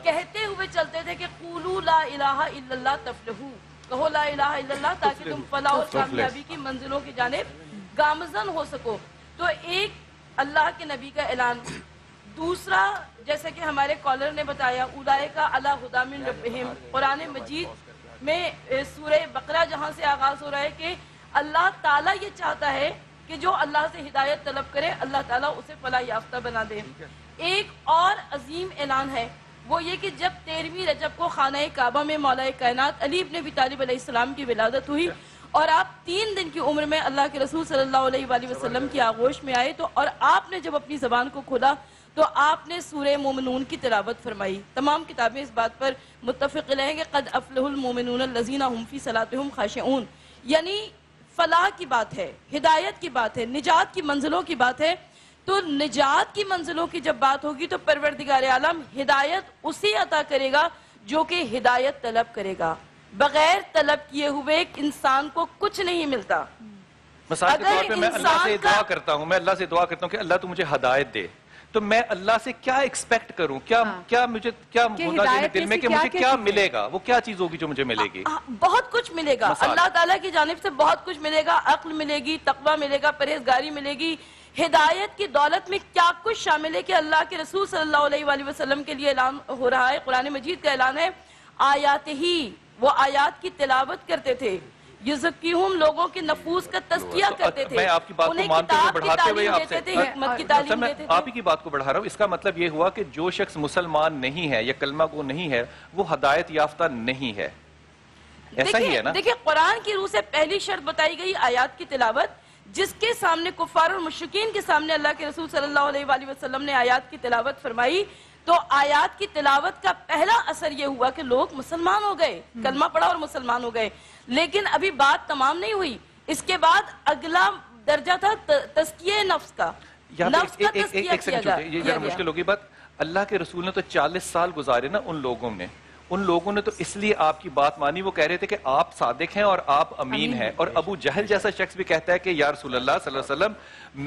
کہتے ہوئے چلتے تھے کہ قولو لا الہ الا اللہ تفلحو کہو لا الہ الا اللہ تاکہ تم فلاح اور کامیابی کی منزلوں کی جانب گامزن ہو سکو۔ تو ایک اللہ کے نبی کا اعلان۔ دوسرا جیسے کہ ہمارے کالر نے بتایا اولائے کا اللہ خدامن ربہم۔ قرآن مجید میں سورہ بقرہ جہاں سے آغاز ہو رہا ہے کہ اللہ تعالیٰ یہ چاہتا ہے کہ جو اللہ سے ہدایت طلب کرے اللہ تعالیٰ اسے فلاح یافتہ بنا دے۔ ایک اور عظیم اعلان ہے وہ یہ کہ جب تیرہویں رجب کو خانہ کعبہ میں مولا کائنات علی ابن ابی طالب علیہ السلام کی ولادت ہوئی اور آپ تین دن کی عمر میں اللہ کے رسول صلی اللہ علیہ وآلہ وسلم کی آغوش میں آئے تو اور آپ نے جب اپنی زبان کو کھولا تو آپ نے سورہ مومنون کی تلاوت فرمائی۔ تمام کتابیں اس بات پر متفق رہیں کہ قد افلح المومنون الذین هم فی صلاتهم خاشعون۔ یعنی فلاح کی بات ہے، ہدایت کی بات ہے، نجات کی منزلوں کی بات ہے۔ تو نجات کی منزلوں کی جب بات ہوگی تو پروردگار عالم ہدایت اسی عطا کرے گا جو کہ ہدایت طلب کرے گا۔ بغیر طلب کیے ہوئے ایک انسان کو کچھ نہیں ملتا۔ مثال کے طور پہ میں اللہ سے دعا کرتا ہوں میں اللہ سے دعا کرتا ہوں کہ اللہ تو مجھے ہدایت دے۔ تو میں اللہ سے کیا ایکسپیکٹ کروں؟ کیا ہاں۔ کیا مجھے کیا ہونا چاہیے دل میں کہ مجھے کیا ملے گا؟ وہ کیا چیز ہوگی جو مجھے ملے گی؟ ہاں، ہاں، بہت کچھ ملے گا۔ اللہ تعالیٰ کی جانب سے بہت کچھ ملے گا عقل ملے گی تقوی ملے گا پرہیزگاری ملے گی۔ ہدایت کی دولت میں کیا کچھ شامل ہے کہ اللہ کے رسول صلی اللہ علیہ وآلہ وسلم کے لیے اعلان ہو رہا ہے؟ قرآن مجید کا اعلان ہے آیات ہی وہ آیات کی تلاوت کرتے تھے۔ یزکیہم لوگوں کے نفوس کا تذکیہ کرتے اچھا، تھے۔ میں آپ کی بات کو مانتے ہوئے بڑھاتے ہوئے آپ سے اچھا، میں آپ کی بات کو بڑھا رہا ہوں۔ اس کا مطلب یہ ہوا کہ جو شخص مسلمان نہیں ہے یا کلمہ کو نہیں ہے وہ ہدایت یافتہ نہیں ہے۔ ایسا ہی ہے نا؟ دیکھیں قرآن کی روح سے پہلی شرط بتائی گئی آیات کی تلاوت جس کے سامنے کفار اور مشرقین کے سامنے اللہ کے رسول صلی اللہ علیہ وآلہ وسلم نے آیات کی تلاوت فرمائی۔ تو آیات کی تلاوت کا پہلا اثر یہ ہوا کہ لوگ مسلمان ہو گئے کلمہ پڑھا اور مسلمان ہو گئے۔ لیکن ابھی بات تمام نہیں ہوئی۔ اس کے بعد اگلا درجہ تھا تسکیہ نفس کا۔ نفس کا تسکیہ کیا گیا۔ یہ مشکل ہوگی بات۔ اللہ کے رسول نے تو چالیس سال گزارے نا ان لوگوں نے ان لوگوں نے تو اس لیے آپ کی بات مانی وہ کہہ رہے تھے کہ آپ صادق ہیں اور آپ امین ہیں۔ اور ابو جہل جیسا شخص بھی کہتا ہے کہ یا رسول اللہ صلی اللہ علیہ وسلم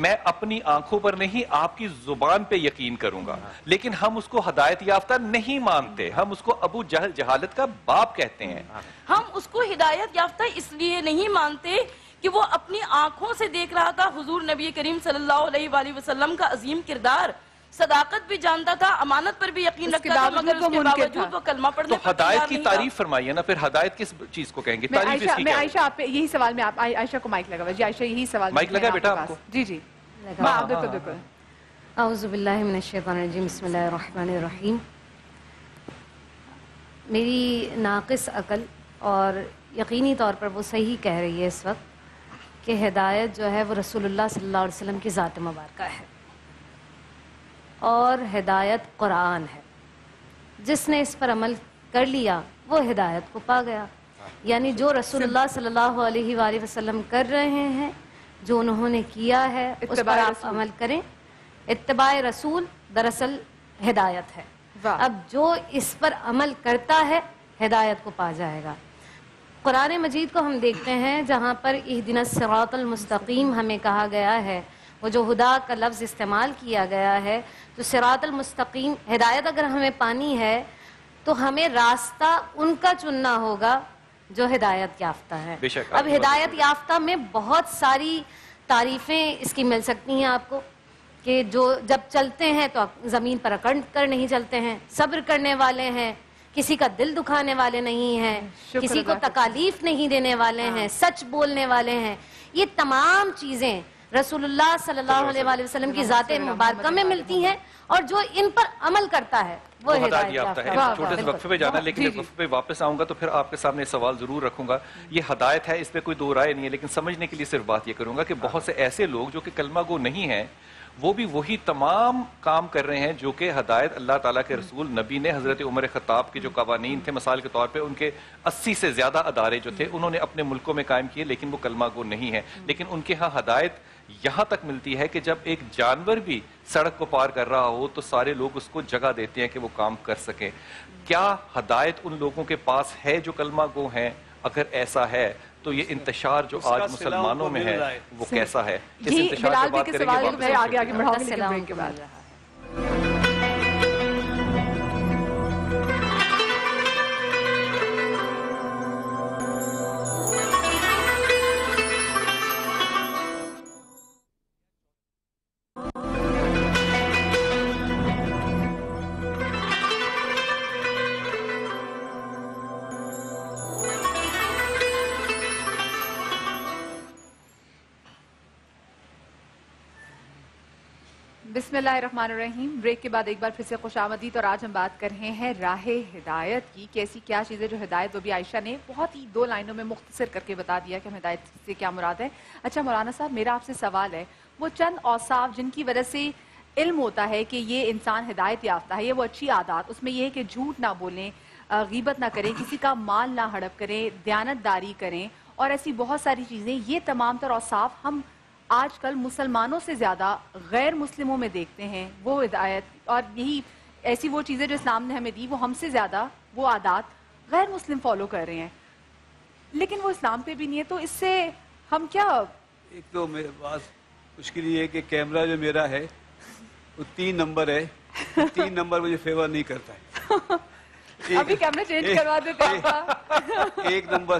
میں اپنی آنکھوں پر نہیں آپ کی زبان پہ یقین کروں گا۔ لیکن ہم اس کو ہدایت یافتہ نہیں مانتے ہم اس کو ابو جہل جہالت کا باپ کہتے ہیں۔ ہم اس کو ہدایت یافتہ اس لیے نہیں مانتے کہ وہ اپنی آنکھوں سے دیکھ رہا تھا۔ حضور نبی کریم صلی اللہ علیہ وآلہ وسلم کا عظیم کردار صداقت بھی جانتا تھا امانت پر بھی یقین رکھتا تھا مگر اس کے باوجود وہ کلمہ پڑھنے تو ہدایت کی تعریف فرمائی ہے نا پھر ہدایت کس چیز کو کہیں گے؟ تعریف اس کی کیا میں عائشہ آپ پہ یہی سوال میں آپ عائشہ کو مائک لگا جی عائشہ یہی سوال مائک لگا بیٹا آپ کو۔ جی جی۔ ہاں، اعوذ باللہ من الشیطان الرجیم بسم اللہ الرحمن الرحیم۔ میری ناقص عقل اور یقینی طور پر وہ صحیح کہہ رہی ہے اس وقت کہ ہدایت جو ہے وہ رسول اللہ صلی اللہ علیہ وسلم کی ذات مبارکہ ہے۔ اور ہدایت قرآن ہے۔ جس نے اس پر عمل کر لیا وہ ہدایت کو پا گیا۔ یعنی جو رسول اللہ صلی اللہ علیہ وآلہ وسلم کر رہے ہیں جو انہوں نے کیا ہے اس پر آپ عمل کریں۔ اتباع رسول دراصل ہدایت ہے۔ اب جو اس پر عمل کرتا ہے ہدایت کو پا جائے گا۔ قرآن مجید کو ہم دیکھتے ہیں جہاں پر اہدن الصراط المستقیم ہمیں کہا گیا ہے وہ جو ہدا کا لفظ استعمال کیا گیا ہے تو سراط المستقیم ہدایت اگر ہمیں پانی ہے تو ہمیں راستہ ان کا چننا ہوگا جو ہدایت یافتہ ہے۔ اب ہدایت یافتہ میں بہت ساری تعریفیں اس کی مل سکتی ہیں آپ کو کہ جو جب چلتے ہیں تو زمین پر اکڑ کر نہیں چلتے ہیں صبر کرنے والے ہیں کسی کا دل دکھانے والے نہیں ہیں کسی کو تکالیف نہیں دینے والے ہیں سچ بولنے والے ہیں۔ یہ تمام چیزیں رسول اللہ صلی اللہ علیہ وآلہ وسلم کی ذات مبارکہ میں ملتی ہیں اور جو ان پر عمل کرتا ہے وہ ہدایت یافتہ ہے۔ چھوٹے سے وقفے پہ جانا ہے لیکن جی، جی۔ وقفے پہ واپس آؤں گا تو پھر آپ کے سامنے سوال ضرور رکھوں گا۔ یہ ہدایت ہے اس پہ کوئی دو رائے نہیں ہے لیکن سمجھنے کے لیے صرف بات یہ کروں گا کہ بہت سے ایسے لوگ جو کہ کلمہ گو نہیں ہیں وہ بھی وہی تمام کام کر رہے ہیں جو کہ ہدایت اللہ تعالیٰ کے رسول نبی نے حضرت عمر خطاب کے جو قوانین تھے مثال کے طور پہ ان کے اسی سے زیادہ ادارے جو تھے انہوں نے اپنے ملکوں میں قائم کیے لیکن وہ کلمہ گو نہیں ہے لیکن ان کے ہاں ہدایت یہاں تک ملتی ہے کہ جب ایک جانور بھی سڑک کو پار کر رہا ہو تو سارے لوگ اس کو جگہ دیتے ہیں کہ وہ کام کر سکیں۔ کیا ہدایت ان لوگوں کے پاس ہے جو کلمہ گو ہیں؟ اگر ایسا ہے تو یہ انتشار جو آج مسلمانوں میں ہے وہ کیسا ہے؟ اس انتشار کے بعد کریں گے اللہ الرحمن الرحیم۔ بریک کے بعد ایک بار پھر سے خوش آمدید اور آج ہم بات کر رہے ہیں راہ ہدایت کی، کیسی، کیا چیزیں جو ہدایت وہ بھی عائشہ نے بہت ہی دو لائنوں میں مختصر کر کے بتا دیا کہ ہم ہدایت سے کیا مراد ہے۔ اچھا مولانا صاحب، میرا آپ سے سوال ہے، وہ چند اوصاف جن کی وجہ سے علم ہوتا ہے کہ یہ انسان ہدایت یافتہ ہے، یہ وہ اچھی عادات، اس میں یہ ہے کہ جھوٹ نہ بولیں غیبت نہ کریں، کسی کا مال نہ ہڑپ کریں، دیانت داری کریں اور ایسی بہت ساری چیزیں، یہ تمام تر اوصاف ہم آج کل مسلمانوں سے زیادہ غیر مسلموں میں دیکھتے ہیں وہ ہدایت اور یہی ایسی وہ چیزیں جو اسلام نے ہمیں دی وہ ہم سے زیادہ وہ عادات غیر مسلم فالو کر رہے ہیں۔ لیکن وہ اسلام پہ بھی نہیں ہے تو اس سے ہم کیا ایک تو میرے پاس مشکل یہ ہے کہ کیمرہ جو میرا ہے وہ تین نمبر ہے۔ تین نمبر مجھے فیور نہیں کرتا ہے۔ ابھی کیمرہ چینج کروا دیتے ہیں۔ ایک نمبر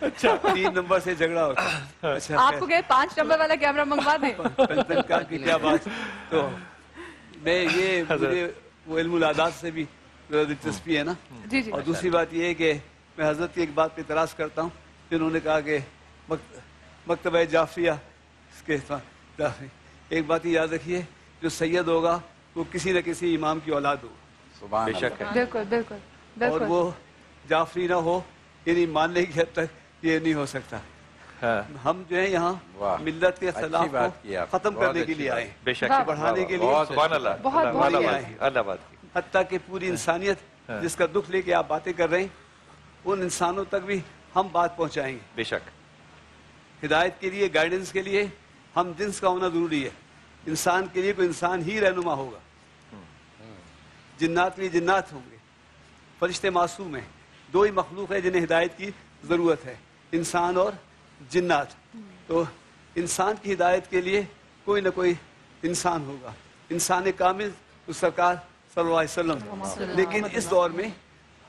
اچھا۔ تین نمبر سے جھگڑا ہوتا ہے۔ اچھا۔ آپ کو کہے پانچ نمبر والا کیمرہ منگوا دیں۔ کیا بات۔ تو میں یہ مجھے وہ علم العداد سے بھی میرا دلچسپی ہے نا۔ جی، جی۔ اور دوسری بات یہ ہے کہ میں حضرت کی ایک بات پر تراز کرتا ہوں۔ جنہوں نے کہا کہ مکتبہ جعفیہ اس کے ہاں، جعفی ایک بات ہی یاد رکھئے جو سید ہوگا وہ کسی نہ کسی امام کی اولاد ہوگا بے شک بلکل بلکل اور وہ جعفری نہ ہو یعنی ماننے کی حد تک یہ نہیں ہو سکتا۔ ہاں۔ ہم جو ہے یہاں ملت کے خلاف کو ختم کرنے کے لیے۔ آئے ہیں۔ بے شک۔ واہ، بڑھانے کے لیے بہت کی۔ حتیٰ کہ پوری انسانیت جس کا دکھ لے کے آپ باتیں کر رہے ہیں ان انسانوں تک بھی ہم بات پہنچائیں گے۔ بے شک۔ ہدایت کے لیے گائیڈنس کے لیے ہم جنس کا ہونا ضروری ہے۔ انسان کے لیے کوئی انسان ہی رہنما ہوگا۔ جنات بھی جنات ہوں گے۔ فرشتے معصوم ہیں۔ دو ہی مخلوق ہے جنہیں ہدایت کی ضرورت ہے انسان اور جنات۔ تو انسان کی ہدایت کے لیے کوئی نہ کوئی انسان ہوگا۔ انسان کامل تو سرکار صلی اللہ علیہ وسلم۔ لیکن اس دور میں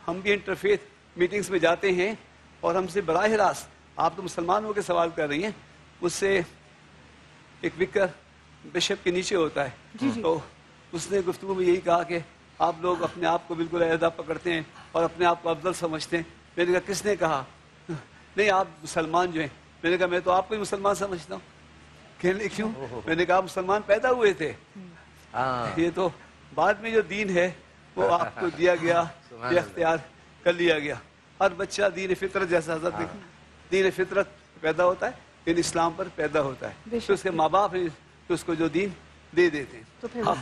ہم بھی انٹرفیت میٹنگز میں جاتے ہیں اور ہم سے براہ راست آپ تو مسلمان ہو کے سوال کر رہی ہیں۔ اس سے ایک وکر بشپ کے نیچے ہوتا ہے۔ تو اس نے گفتگو میں یہی کہا کہ آپ لوگ اپنے آپ کو بالکل علیحدہ پکڑتے ہیں اور اپنے آپ کو افضل سمجھتے ہیں۔ میں نے کہا کس نے کہا؟ نہیں آپ مسلمان جو ہیں۔ میں نے کہا میں تو آپ کو ہی مسلمان سمجھتا ہوں۔ کہنے کیوں؟ میں نے کہا مسلمان پیدا ہوئے تھے۔ ہاں۔ یہ تو بعد میں جو دین ہے وہ آپ کو دیا گیا یہ اختیار کر لیا گیا۔ ہر بچہ دین فطرت جیسا حضرت نے دین فطرت پیدا ہوتا ہے دین اسلام پر پیدا ہوتا ہے۔ تو اس کے ماں باپ ہیں تو اس کو جو دین دے دیتے ہیں۔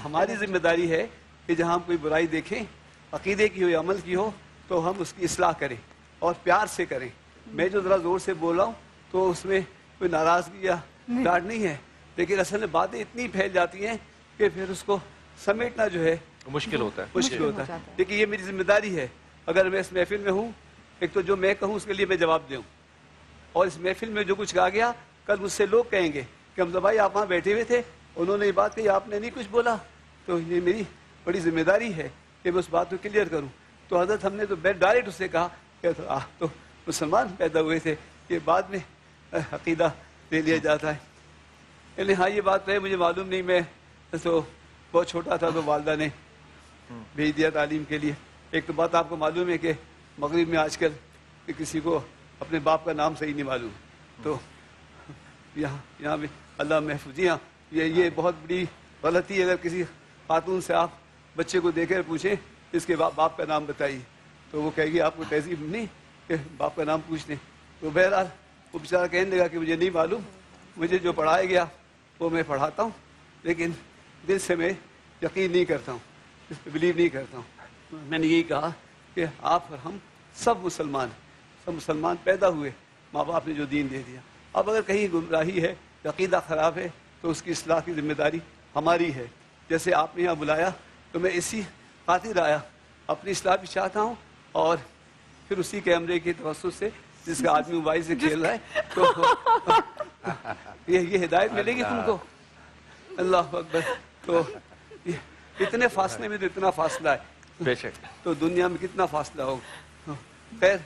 ہماری ذمہ داری ہے کہ جہاں ہم کوئی برائی دیکھیں عقیدے کی ہو یا عمل کی ہو تو ہم اس کی اصلاح کریں اور پیار سے کریں۔ میں جو ذرا زور سے بول رہا ہوں تو اس میں کوئی ناراضگی یا ڈانٹ نہیں ہے۔ لیکن اصل میں باتیں اتنی پھیل جاتی ہیں کہ پھر اس کو سمیٹنا جو ہے مشکل ہوتا ہے۔ مشکل ہوتا ہے۔ لیکن یہ میری ذمہ داری ہے۔ اگر میں اس محفل میں ہوں ایک تو جو میں کہوں اس کے لیے میں جواب دوں۔ اور اس محفل میں جو کچھ کہا گیا کل مجھ سے لوگ کہیں گے کہ حمزہ بھائی آپ وہاں بیٹھے ہوئے تھے انہوں نے یہ بات کہی آپ نے نہیں کچھ بولا۔ تو یہ میری بڑی ذمہ داری ہے کہ میں اس بات کو کلیئر کروں۔ تو حضرت ہم نے تو ڈائریکٹ اس سے کہا کہ آپ تو مسلمان پیدا ہوئے تھے، یہ بعد میں عقیدہ لے لیا جاتا ہے۔ یعنی ہاں یہ بات تو ہے، مجھے معلوم نہیں، میں تو بہت چھوٹا تھا، تو والدہ نے بھیج دیا تعلیم کے لیے۔ ایک تو بات آپ کو معلوم ہے کہ مغرب میں آج کل کہ کسی کو اپنے باپ کا نام صحیح نہیں معلوم۔ تو یہاں یہاں بھی اللہ محفوظ جی ہاں یہ یہ بہت بڑی غلطی ہے۔ اگر کسی خاتون سے آپ بچے کو دیکھ کر پوچھیں اس کے باپ باپ کا نام بتائیے۔ تو وہ کہے گی، آپ کو تہذیب نہیں، کہ باپ کا نام پوچھ لیں۔ تو بہرحال وہ بیچارہ کہنے لگا کہ مجھے نہیں معلوم، مجھے جو پڑھایا گیا، وہ میں پڑھاتا ہوں، لیکن دل سے میں یقین نہیں کرتا ہوں اس پہ بلیو نہیں کرتا ہوں۔ میں نے یہی کہا کہ آپ اور ہم سب مسلمان ہیں سب مسلمان پیدا ہوئے، ماں باپ نے جو دین دے دیا۔ اب اگر کہیں گمراہی ہے، عقیدہ خراب ہے، تو اس کی اصلاح کی ذمہ داری ہماری ہے۔ جیسے آپ نے یہاں بلایا تو میں اسی خاطر آیا اپنی اصلاح بھی چاہتا ہوں اور پھر اسی کیمرے کے توسط سے جس کا آدمی موبائل سے کھیل رہا ہے تو یہ ہدایت ملے گی تم کو۔ اللہ اکبر تو اتنے فاصلے میں تو اتنا فاصلہ ہے۔ بے شک۔ تو دنیا میں کتنا فاصلہ ہوگا؟ خیر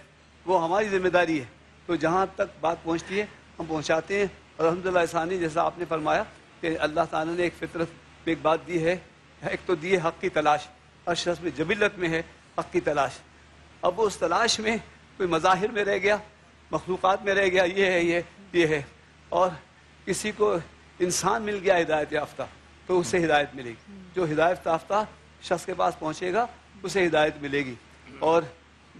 وہ ہماری ذمہ داری ہے۔ تو جہاں تک بات پہنچتی ہے ہم پہنچاتے ہیں۔ اور الحمد للہ احسانی جیسا آپ نے فرمایا کہ اللہ تعالیٰ نے ایک فطرت میں ایک بات دی ہے۔ ایک تو دی ہے حق کی تلاش ہر شخص میں جبلت میں ہے حق کی تلاش۔ اب وہ اس تلاش میں کوئی مظاہر میں رہ گیا مخلوقات میں رہ گیا یہ ہے یہ یہ ہے۔ اور کسی کو انسان مل گیا ہدایت یافتہ تو اسے ہدایت ملے گی۔ جو ہدایت یافتہ شخص کے پاس پہنچے گا اسے ہدایت ملے گی۔ اور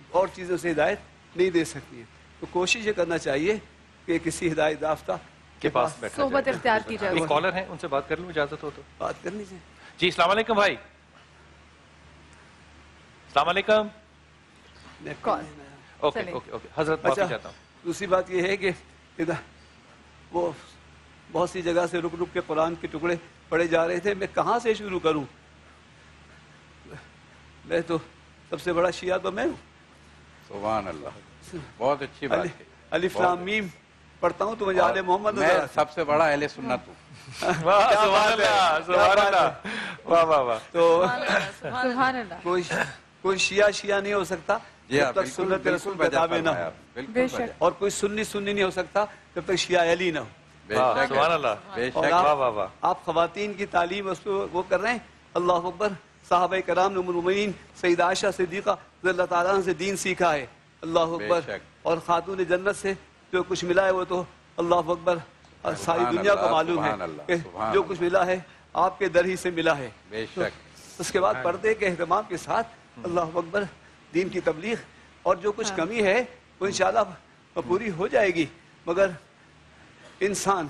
اور چیزیں اسے ہدایت نہیں دے سکتی ہیں۔ تو کوشش یہ کرنا چاہیے کہ کسی ہدایت یافتہ کے پاس بیٹھا صحبت اختیار کی جائے۔ کالر ہیں ان سے بات کر لوں اجازت ہو تو۔ بات کرنی چاہیے۔ جی السلام علیکم بھائی۔ السلام علیکم۔ اوکے۔ Okay okay. حضرت معافی اچھا چاہتا ہوں۔ دوسری بات یہ ہے کہ ادھر وہ بہت سی جگہ سے رک رک کے قرآن کے ٹکڑے پڑے جا رہے تھے۔ میں کہاں سے شروع کروں؟ میں تو سب سے بڑا شیعہ تو میں ہوں۔ سبحان اللہ۔ بہت اچھی بات علی ہے۔ الف لام میم۔ پڑھتا ہوں تو مجھے آل محمد میں سب سے بڑا اہل سنت ہوں۔ تو سبحان اللہ کوئی شیعہ شیعہ نہیں ہو سکتا جی ہاں جب تک سنت رسول کتابیں نہ ہو۔ اور کوئی سنی سنی نہیں ہو سکتا جب تک شیعہ علی نہ ہو۔ بے واہ، شک سبحان اللہ۔ بے اور شک۔ واہ آپ خواتین کی تعلیم اس کو وہ کر رہے ہیں؟ اللہ اکبر صحابہ کرام نے المین سعید عائشہ صدیقہ رضی اللہ تعالیٰ عنہ سے دین سیکھا ہے۔ اللہ اکبر۔ اور خاتون جنت سے جو کچھ ملا ہے وہ تو اللہ اکبر اور ساری دنیا کو معلوم ہے جو۔ کچھ ملا ہے آپ کے در ہی سے ملا ہے بے شک اس کے بعد پردے کے اہتمام کے ساتھ اللہ اکبر دین کی تبلیغ اور جو کچھ کمی ہے وہ انشاءاللہ پوری ہو جائے گی مگر انسان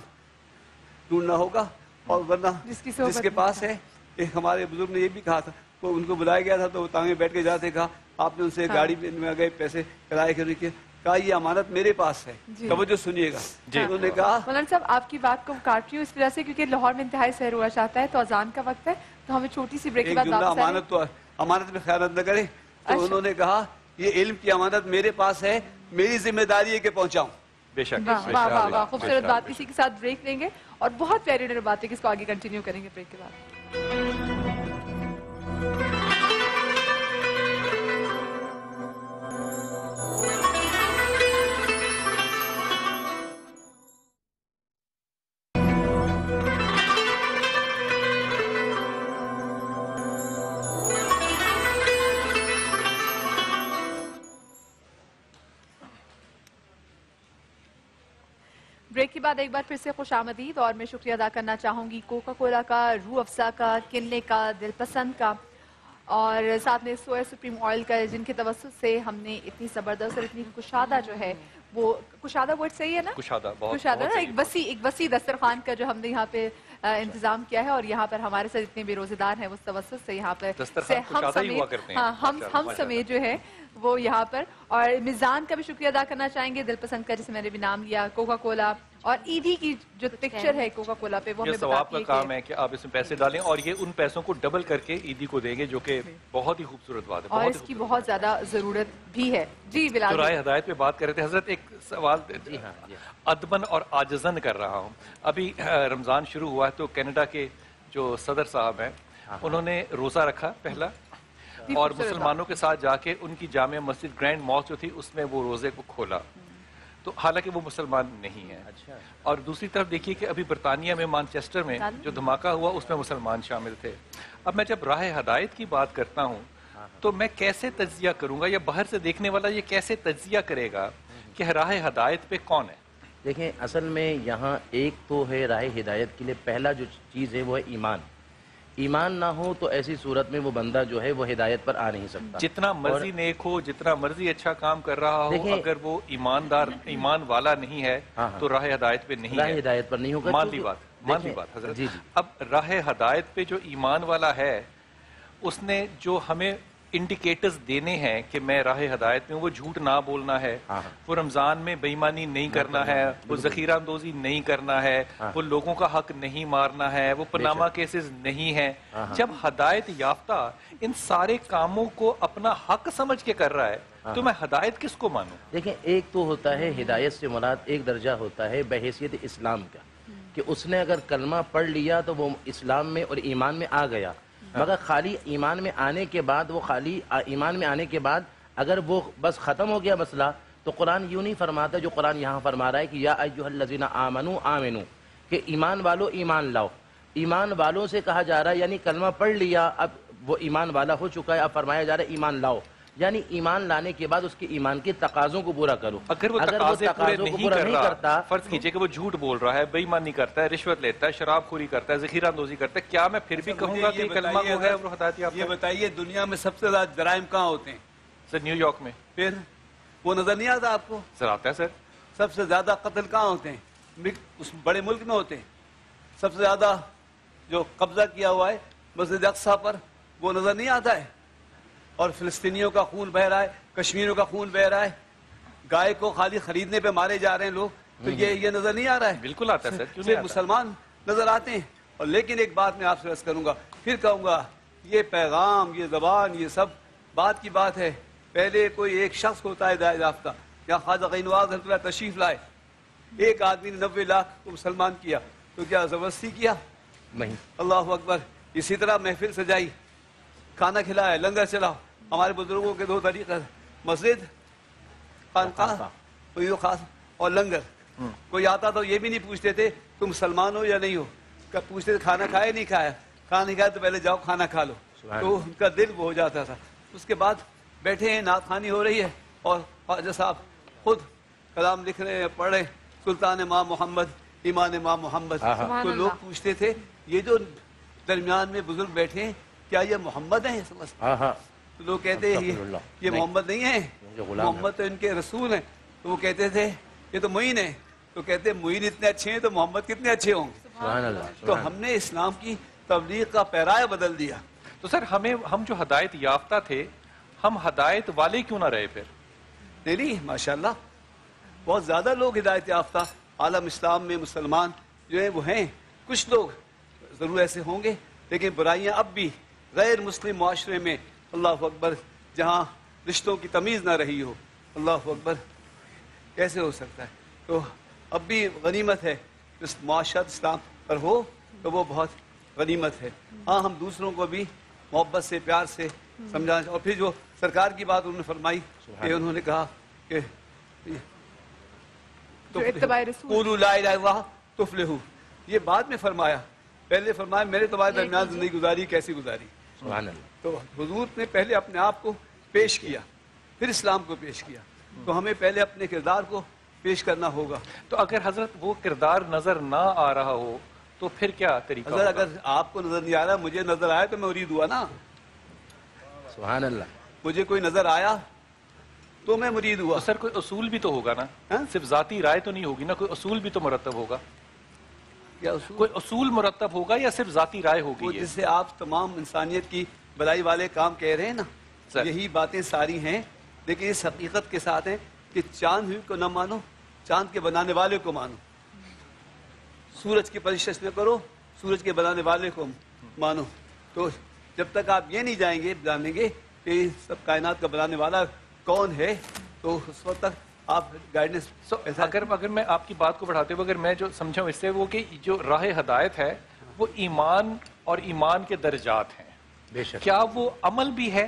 ڈھونڈنا ہوگا اور ورنہ جس کی جس کے پاس ہے ایک ہمارے بزرگ نے یہ بھی کہا تھا وہ ان کو بلایا گیا تھا تو وہ تانگے بیٹھ کے جاتے کہا آپ نے ان سے ہاں۔ گاڑی میں گئے پیسے کرائے کرنے کے کہا یہ امانت میرے پاس ہے جی۔ توجہ سنیے گا جی۔ انہوں نے کہا مولانا صاحب آپ کی بات کو کاٹ رہی ہوں اس وجہ سے کیونکہ لاہور میں انتہائی سیر ہوا چاہتا ہے تو اذان کا وقت ہے تو ہمیں چھوٹی سی بریک کے بعد۔ امانت تو امانت میں خیانت نہ کرے تو اچھا۔ انہوں نے کہا یہ علم کی امانت میرے پاس ہے میری ذمہ داری ہے کہ پہنچاؤں بے شک واہ واہ واہ واہ خوبصورت۔ بات اسی کے ساتھ بریک لیں گے اور بہت پیاری پیاری باتیں کس کو آگے کنٹینیو کریں گے بریک کے بعد بعد ایک بار پھر سے خوش آمدید اور میں شکریہ ادا کرنا چاہوں گی کوکا کولا کا روح افزا کا کنلے کا دل پسند کا اور ساتھ میں سویا سپریم آئل کا جن کے توسط سے ہم نے اتنی زبردست اور اتنی کشادہ جو ہے وہ کشادہ ورڈ صحیح ہے نا کشادہ بہت کشادہ بہت نا ایک۔ وسیع ایک وسیع دسترخوان کا جو ہم نے یہاں پہ انتظام کیا ہے اور یہاں پر ہمارے ساتھ اتنے بے روزے دار ہیں اس توسط سے یہاں پر ہم سمیت ہیں۔ ہاں ہم ہم۔ سمیت جو ہے وہ یہاں پر اور میزان کا بھی شکریہ ادا کرنا چاہیں گے دل پسند کا جسے میں نے بھی نام لیا کوکا کولا اور ایدھی کی جو پکچر ہے کوکا کولا پہ وہ یہ ہمیں ثواب کا کام ہے کہ آپ اس میں پیسے ڈالیں اور یہ ان پیسوں کو ڈبل کر کے عیدی کو دیں گے جو کہ بہت ہی خوبصورت بات ہے اور بہت اس کی بہت زیادہ ضرورت بھی ہے۔ جی تو بلال رائے جی۔ ہدایت پہ بات کر رہے تھے۔ حضرت ایک سوال جی ہاں، جی ادبن اور آجزن کر رہا ہوں۔ ابھی رمضان شروع ہوا ہے تو کینیڈا کے جو صدر صاحب ہیں انہوں نے روزہ رکھا پہلا۔ جی، اور مسلمانوں کے ساتھ جا کے ان کی جامع مسجد گرینڈ مال جو تھی اس میں وہ روزے کو کھولا۔ تو حالانکہ وہ مسلمان نہیں ہیں۔ اچھا۔ اور دوسری طرف دیکھیے کہ ابھی برطانیہ میں مانچسٹر میں جو دھماکہ ہوا اس میں مسلمان شامل تھے۔ اب میں جب راہ ہدایت کی بات کرتا ہوں تو میں کیسے تجزیہ کروں گا یا باہر سے دیکھنے والا یہ کیسے تجزیہ کرے گا کہ راہ ہدایت پہ کون ہے؟ دیکھیں اصل میں یہاں ایک تو ہے راہ ہدایت کے لیے پہلا جو چیز ہے وہ ہے ایمان۔ ایمان نہ ہو تو ایسی صورت میں وہ بندہ جو ہے وہ ہدایت پر آ نہیں سکتا۔ جتنا مرضی نیک ہو جتنا مرضی اچھا کام کر رہا ہو اگر وہ ایماندار ایمان والا نہیں ہے ہاں، ہاں۔ تو راہ ہدایت پہ نہیں راہ ہدایت پر نہیں ہوگا مان لی بات مان لی بات حضرت۔ جی جی۔ اب راہ ہدایت پہ جو ایمان والا ہے اس نے جو ہمیں انڈیکیٹرز دینے ہیں کہ میں راہ ہدایت میں ہوں، وہ جھوٹ نہ بولنا ہے۔ ہاں، ہاں۔ وہ رمضان میں بےمانی نہیں کرنا ہے وہ ذخیرہ اندوزی نہیں کرنا ہے ہاں۔ وہ لوگوں کا حق نہیں مارنا ہے وہ پناما کیسز نہیں ہیں۔ جب ہدایت یافتہ ان سارے کاموں کو اپنا حق سمجھ کے کر رہا ہے تو میں ہدایت کس کو مانوں؟ دیکھیں ایک تو ہوتا ہے ہدایت سے مراد ایک درجہ ہوتا ہے بحیثیت اسلام کا۔ کہ اس نے اگر کلمہ پڑھ لیا تو وہ اسلام میں اور ایمان میں آ گیا۔ ہاں۔ مگر خالی ایمان میں آنے کے بعد، وہ خالی ایمان میں آنے کے بعد اگر وہ بس ختم ہو گیا مسئلہ، تو قرآن یوں نہیں فرماتا جو قرآن یہاں فرما رہا ہے کہ یا ایوہ الذین آمنو آمنو، کہ ایمان والو ایمان لاؤ۔ ایمان والوں سے کہا جا رہا ہے یعنی کلمہ پڑھ لیا، اب وہ ایمان والا ہو چکا ہے، اب فرمایا جا رہا ہے ایمان لاؤ۔ یعنی ایمان لانے کے بعد اس کے ایمان کے تقاضوں کو پورا کرو۔ اگر وہ تقاضے پورے کو نہیں کر رہا کرتا فرض کیجیے کہ وہ جھوٹ بول رہا ہے بےمانی کرتا ہے رشوت لیتا ہے شراب خوری کرتا ہے ذخیرہ اندوزی کرتا ہے کیا میں پھر بھی کہوں گا کہ یہ کلمہ وہ ہے اور ہدایت یہ بتائیے دنیا میں سب سے زیادہ جرائم کہاں ہوتے ہیں؟ سر نیو یارک میں۔ پھر وہ نظر نہیں آتا آپ کو؟ سر آتا ہے سر۔ سب سے زیادہ قتل کہاں ہوتے ہیں؟ اس بڑے ملک میں ہوتے ہیں۔ سب سے زیادہ جو قبضہ کیا ہوا ہے مسجد اقصا پر وہ نظر نہیں آتا ہے؟ اور فلسطینیوں کا خون بہ رہا ہے کشمیریوں کا خون بہ رہا ہے۔ گائے کو خالی خریدنے پہ مارے جا رہے ہیں لوگ۔ تو یہ یہ نظر نہیں آ رہا ہے۔ بالکل آتا ہے سر مسلمان نظر آتے ہیں۔ اور لیکن ایک بات میں آپ سے عرض کروں گا پھر کہوں گا یہ پیغام یہ زبان یہ سب بات کی بات ہے۔ پہلے کوئی ایک شخص ہوتا ہے ہدایت یافتہ یا خواجہ غینواز رحمۃ اللہ تشریف لائے۔ ایک آدمی نے نبے لاکھ کو مسلمان کیا۔ تو کیا زبردستی کیا؟ نہیں۔ اللہ اکبر اسی طرح محفل سجائی۔ کھانا کھلایا لنگر چلاؤ ہمارے بزرگوں کے دو طریقے مسجد خانقاہ خاص اور لنگر۔ کوئی آتا تو یہ بھی نہیں پوچھتے تھے تم مسلمان ہو یا نہیں ہو؟ کہ پوچھتے تھے کھانا کھایا نہیں کھایا؟ کھانا نہیں کھایا تو پہلے جاؤ کھانا کھا لو۔ تو ان کا دل وہ ہو جاتا تھا۔ اس کے بعد بیٹھے ہیں نعت خانی ہو رہی ہے اور خواجہ صاحب خود کلام لکھ رہے ہیں پڑھ رہے ہیں۔ سلطان ماں محمد ایمان ماں محمد۔ تو لوگ پوچھتے تھے یہ جو درمیان میں بزرگ بیٹھے ہیں کیا یہ محمد ہیں؟ لوگ کہتے ہیں یہ محمد نہیں ہے محمد تو ان کے رسول ہیں۔ تو وہ کہتے تھے یہ تو معین ہے تو کہتے ہیں معین اتنے اچھے ہیں تو محمد کتنے اچھے ہوں گے؟ تو ہم نے اسلام کی تبلیغ کا پیرائے بدل دیا۔ تو سر ہمیں ہم جو ہدایت یافتہ تھے ہم ہدایت والے کیوں نہ رہے پھر؟ نہیں ماشاء اللہ بہت زیادہ لوگ ہدایت یافتہ عالم اسلام میں مسلمان جو ہیں وہ ہیں۔ کچھ لوگ ضرور ایسے ہوں گے لیکن برائیاں اب بھی غیر مسلم معاشرے میں اللہ اکبر جہاں رشتوں کی تمیز نہ رہی ہو۔ اللہ اکبر کیسے ہو سکتا ہے؟ تو اب بھی غنیمت ہے۔ اس معاشرت اسلام پر ہو تو وہ بہت غنیمت ہے۔ ہاں ہم دوسروں کو بھی محبت سے پیار سے سمجھانا اور پھر جو سرکار کی بات انہوں نے فرمائی کہ انہوں نے کہا کہ لا الہ یہ بعد میں فرمایا۔ پہلے فرمایا میرے تمہارے درمیان زندگی گزاری کیسی گزاری؟ سبحان اللہ۔ تو حضور نے پہلے اپنے آپ کو پیش کیا پھر اسلام کو پیش کیا۔ تو ہمیں پہلے اپنے کردار کو پیش کرنا ہوگا۔ تو اگر حضرت وہ کردار نظر نہ آ رہا ہو تو پھر کیا طریقہ حضرت اگر آپ کو نظر نہیں آ رہا مجھے نظر آیا تو میں مرید ہوا نا۔ سبحان اللہ۔ مجھے کوئی نظر آیا تو میں مرید ہوا۔ سر کوئی اصول بھی تو ہوگا نا؟ ہاں؟ صرف ذاتی رائے تو نہیں ہوگی نا؟ کوئی اصول بھی تو مرتب ہوگا؟ کوئی اصول مرتب ہوگا یا صرف ذاتی رائے ہوگی جس سے آپ تمام انسانیت کی بلائی والے کام کہہ رہے ہیں نا یہی باتیں ساری ہیں۔ لیکن اس حقیقت کے ساتھ ہیں کہ چاند ہی کو نہ مانو چاند کے بنانے والے کو مانو۔ سورج کی پرشش نہ کرو سورج کے بنانے والے کو مانو۔ تو جب تک آپ یہ نہیں جائیں گے جانیں گے کہ سب کائنات کا بنانے والا کون ہے تو اس وقت تک آپ گائیڈنس اگر اگر میں آپ کی بات کو بڑھاتے ہوئے اگر میں جو سمجھا ہوں اس سے وہ کہ جو راہ ہدایت ہے وہ ایمان اور ایمان کے درجات ہیں۔ بے کیا وہ عمل بھی ہے؟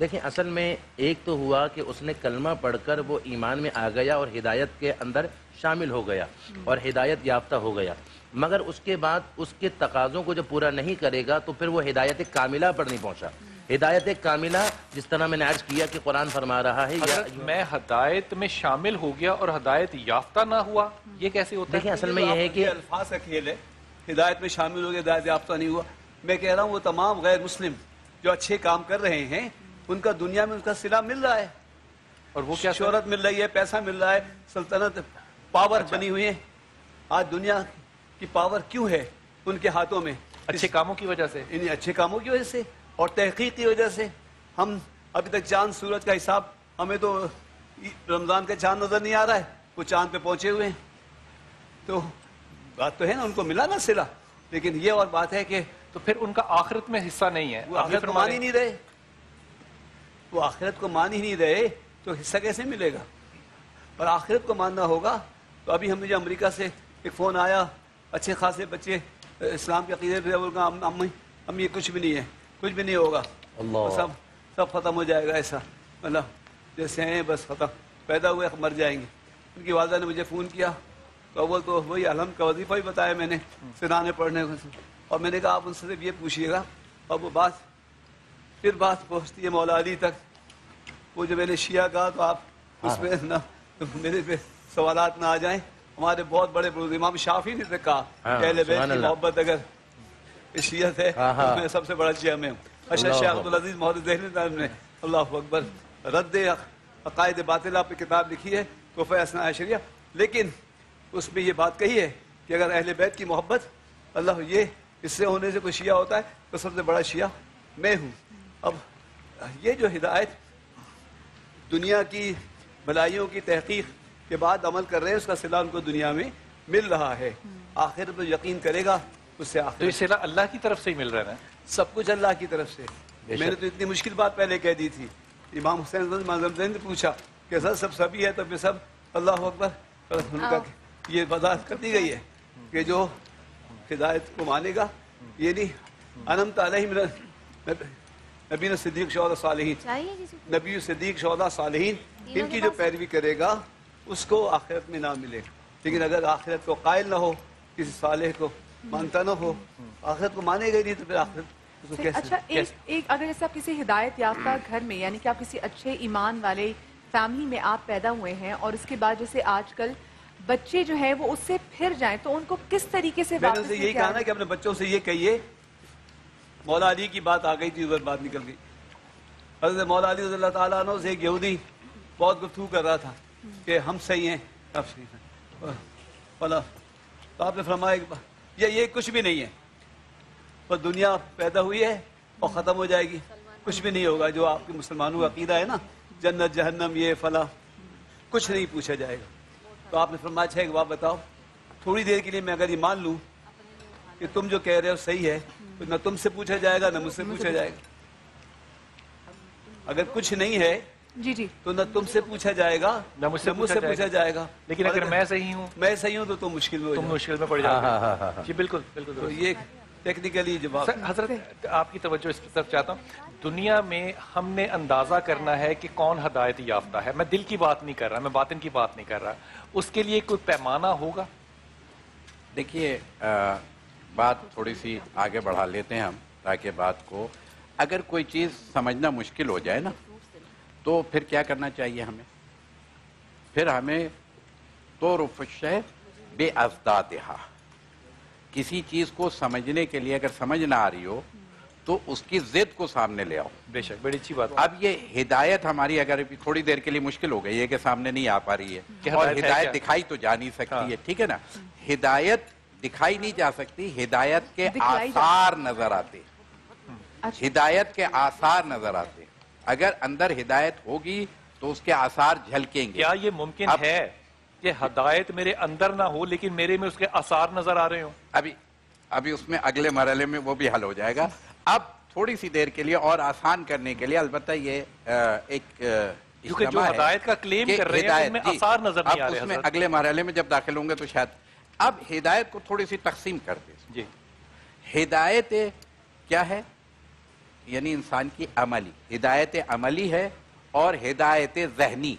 دیکھیں اصل میں ایک تو ہوا کہ اس نے کلمہ پڑھ کر وہ ایمان میں آ گیا اور ہدایت کے اندر شامل ہو گیا اور ہدایت یافتہ ہو گیا۔ مگر اس کے بعد اس کے تقاضوں کو جب پورا نہیں کرے گا تو پھر وہ ہدایت کاملہ پر نہیں پہنچا۔ ہدایت کاملہ جس طرح میں نے عرض کیا کہ قرآن فرما رہا ہے یا میں ہدایت میں شامل ہو گیا اور ہدایت یافتہ نہ ہوا یہ کیسے ہوتا ہے؟ دیکھیں اصل میں یہ ہے کہ الفاظ اکیلے ہدایت میں شامل ہو گیا ہدایت یافتہ نہیں ہوا۔ میں کہہ رہا ہوں وہ تمام غیر مسلم جو اچھے کام کر رہے ہیں ان کا دنیا میں ان کا سلا مل رہا ہے۔ اور وہ کیا شہرت مل رہی ہے پیسہ مل رہا ہے سلطنت پاور اچھا۔ بنی ہوئی ہے۔ آج دنیا کی پاور کیوں ہے ان کے ہاتھوں میں؟ اچھے کاموں کی وجہ سے۔ انہیں اچھے کاموں کی وجہ سے اور تحقیق کی وجہ سے۔ ہم ابھی تک چاند سورج کا حساب ہمیں تو رمضان کا چاند نظر نہیں آ رہا ہے وہ چاند پہ پہنچے ہوئے ہیں۔ تو بات تو ہے نا ان کو ملا نا سلا۔ لیکن یہ اور بات ہے کہ تو پھر ان کا آخرت میں حصہ نہیں ہے. وہ آخرت کو مان ہی نہیں رہے. وہ آخرت کو مان ہی نہیں رہے تو حصہ کیسے ملے گا؟ اور آخرت کو ماننا ہوگا تو ابھی ہم نے امریکہ سے ایک فون آیا. اچھے خاصے بچے اسلام کے عقیدے پہ امی امی کچھ بھی نہیں ہے کچھ بھی نہیں ہوگا. اللہ۔ سب سب ختم ہو جائے گا ایسا۔ مطلب جیسے ہیں بس ختم۔ پیدا ہوئے مر جائیں گے۔ ان کی والدہ نے مجھے فون کیا تو اول تو وہی الحمد کا وظیفہ ہی بتایا میں نے سنانے پڑھنے کو۔ اور میں نے کہا آپ ان سے یہ پوچھیے گا اور وہ بات پھر بات پہنچتی ہے مولا علی تک۔ وہ جو میں نے شیعہ کہا تو آپ اس میں نہ میرے پہ سوالات نہ آ جائیں۔ ہمارے بہت بڑے بزرگ امام شافی نے کہا اہل بیت کی محبت اگر شیعہ ہے تو میں سب سے بڑا شیعہ میں ہوں۔ اچھا، اشد شیخ عبدالعزیز محمد ذہن نے اللہ اکبر رد عقائد باطلہ پہ کتاب لکھی ہے تحفہ اسنا شریعہ۔ لیکن اس میں یہ بات کہی ہے کہ اگر اہل بیت کی محبت اللہ یہ اس سے ہونے سے کوئی شیعہ ہوتا ہے تو سب سے بڑا شیعہ میں ہوں۔ اب یہ جو ہدایت دنیا کی بھلائیوں کی تحقیق کے بعد عمل کر رہے ہیں اس کا صلاح ان کو دنیا میں مل رہا ہے۔ آخر تو یقین کرے گا اس سے آخر تو یہ صلاح اللہ کی طرف سے ہی مل رہا ہے سب کچھ اللہ کی طرف سے۔ میں نے تو اتنی مشکل بات پہلے کہہ دی تھی۔ امام حسین نے پوچھا کہ سر سب سبھی ہے تو پھر سب اللہ اکبر۔ یہ وضاحت کر دی گئی ہے کہ جو ہدایت کو مانے گا؟ یہ نہیں انمت علیہ نبی صدیق شہدہ صالحین. نبی صدیق شہدہ صالحین ان کی جو پیروی کرے گا اس کو آخرت میں نہ ملے۔ لیکن اگر آخرت کو قائل نہ ہو کسی صالح کو مانتا نہ ہو آخرت کو مانے گئی نہیں تو پھر آخرت اچھا ایک اگر جیسے آپ کسی ہدایت یافتہ گھر میں یعنی کہ آپ کسی اچھے ایمان والے فیملی میں آپ پیدا ہوئے ہیں اور اس کے بعد جیسے آج کل بچے جو ہے وہ اس سے پھر جائیں تو ان کو کس طریقے سے واپس سے یہی کہا نا کہ اپنے بچوں سے یہ کہیے مولا علی کی بات آ گئی تھی ادھر بات نکل گئی۔ حضرت مولا علی رضی اللہ تعالیٰ عنہ سے ایک یہودی بہت گفتگو کر رہا تھا کہ ہم صحیح ہیں آپ صحیح ہیں۔ تو آپ نے فرمایا یہ یہ کچھ بھی نہیں ہے۔ پر دنیا پیدا ہوئی ہے اور ختم ہو جائے گی۔ کچھ بھی نہیں ہوگا جو آپ کے مسلمانوں کا عقیدہ ہے نا جنت جہنم یہ فلا کچھ نہیں پوچھا جائے گا۔ تو آپ نے فرمایا اچھا ایک بات بتاؤ۔ تھوڑی دیر کے لیے میں اگر یہ مان لوں کہ تم جو کہہ رہے ہو صحیح ہے تو نہ تم سے پوچھا جائے گا نہ مجھ سے پوچھا جائے گا۔ اگر کچھ نہیں ہے جی جی۔ تو نہ تم سے پوچھا جائے گا نہ مجھ سے پوچھا جائے گا۔ لیکن اگر میں صحیح ہوں میں صحیح ہوں تو تم مشکل میں مشکل میں پڑ جائے گا ہاں، ہاں، ہاں، جی بالکل بالکل یہ ٹیکنیکلی جواب حضرت آپ کی توجہ اس طرف چاہتا ہوں۔ دنیا میں ہم نے اندازہ کرنا ہے کہ کون ہدایت یافتہ ہے۔ میں دل کی بات نہیں کر رہا میں باطن کی بات نہیں کر رہا۔ اس کے لیے کوئی پیمانہ ہوگا؟ دیکھیے بات تھوڑی سی آگے بڑھا لیتے ہیں ہم تاکہ بات کو اگر کوئی چیز سمجھنا مشکل ہو جائے نا تو پھر کیا کرنا چاہیے ہمیں؟ پھر ہمیں تو رفش بے ازدادہ کسی چیز کو سمجھنے کے لیے اگر سمجھ نہ آ رہی ہو تو اس کی زد کو سامنے لے آؤ۔ بے شک بڑی اچھی بات۔ اب یہ ہدایت ہماری اگر تھوڑی دیر کے لیے مشکل ہو گئی ہے کہ سامنے نہیں آ پا رہی ہے اور ہدایت دکھائی تو جا نہیں سکتی ہے ہاں۔ ٹھیک ہے نا؟ ہدایت دکھائی نہیں جا سکتی ہدایت کے آثار نظر آتے۔ ہدایت کے آثار نظر آتے۔ اگر اندر ہدایت ہوگی تو اس کے آثار جھلکیں گے۔ کیا یہ ممکن ہے؟ کہ ہدایت میرے اندر نہ ہو لیکن میرے میں اس کے اثار نظر آ رہے ہوں۔ ابھی ابھی اس میں اگلے مرحلے میں وہ بھی حل ہو جائے گا۔ اب تھوڑی سی دیر کے لیے اور آسان کرنے کے لیے البتہ یہ ایک کیونکہ جو ہدایت کا کلیم کر رہے ہیں میں جی، اثار نظر نہیں آ رہے ہیں اگلے مرحلے میں جب داخل ہوں گے تو شاید اب ہدایت کو تھوڑی سی تقسیم کر دیں۔ جی۔ ہدایت کیا ہے؟ یعنی انسان کی عملی۔ ہدایت عملی ہے اور ہدایت ذہنی۔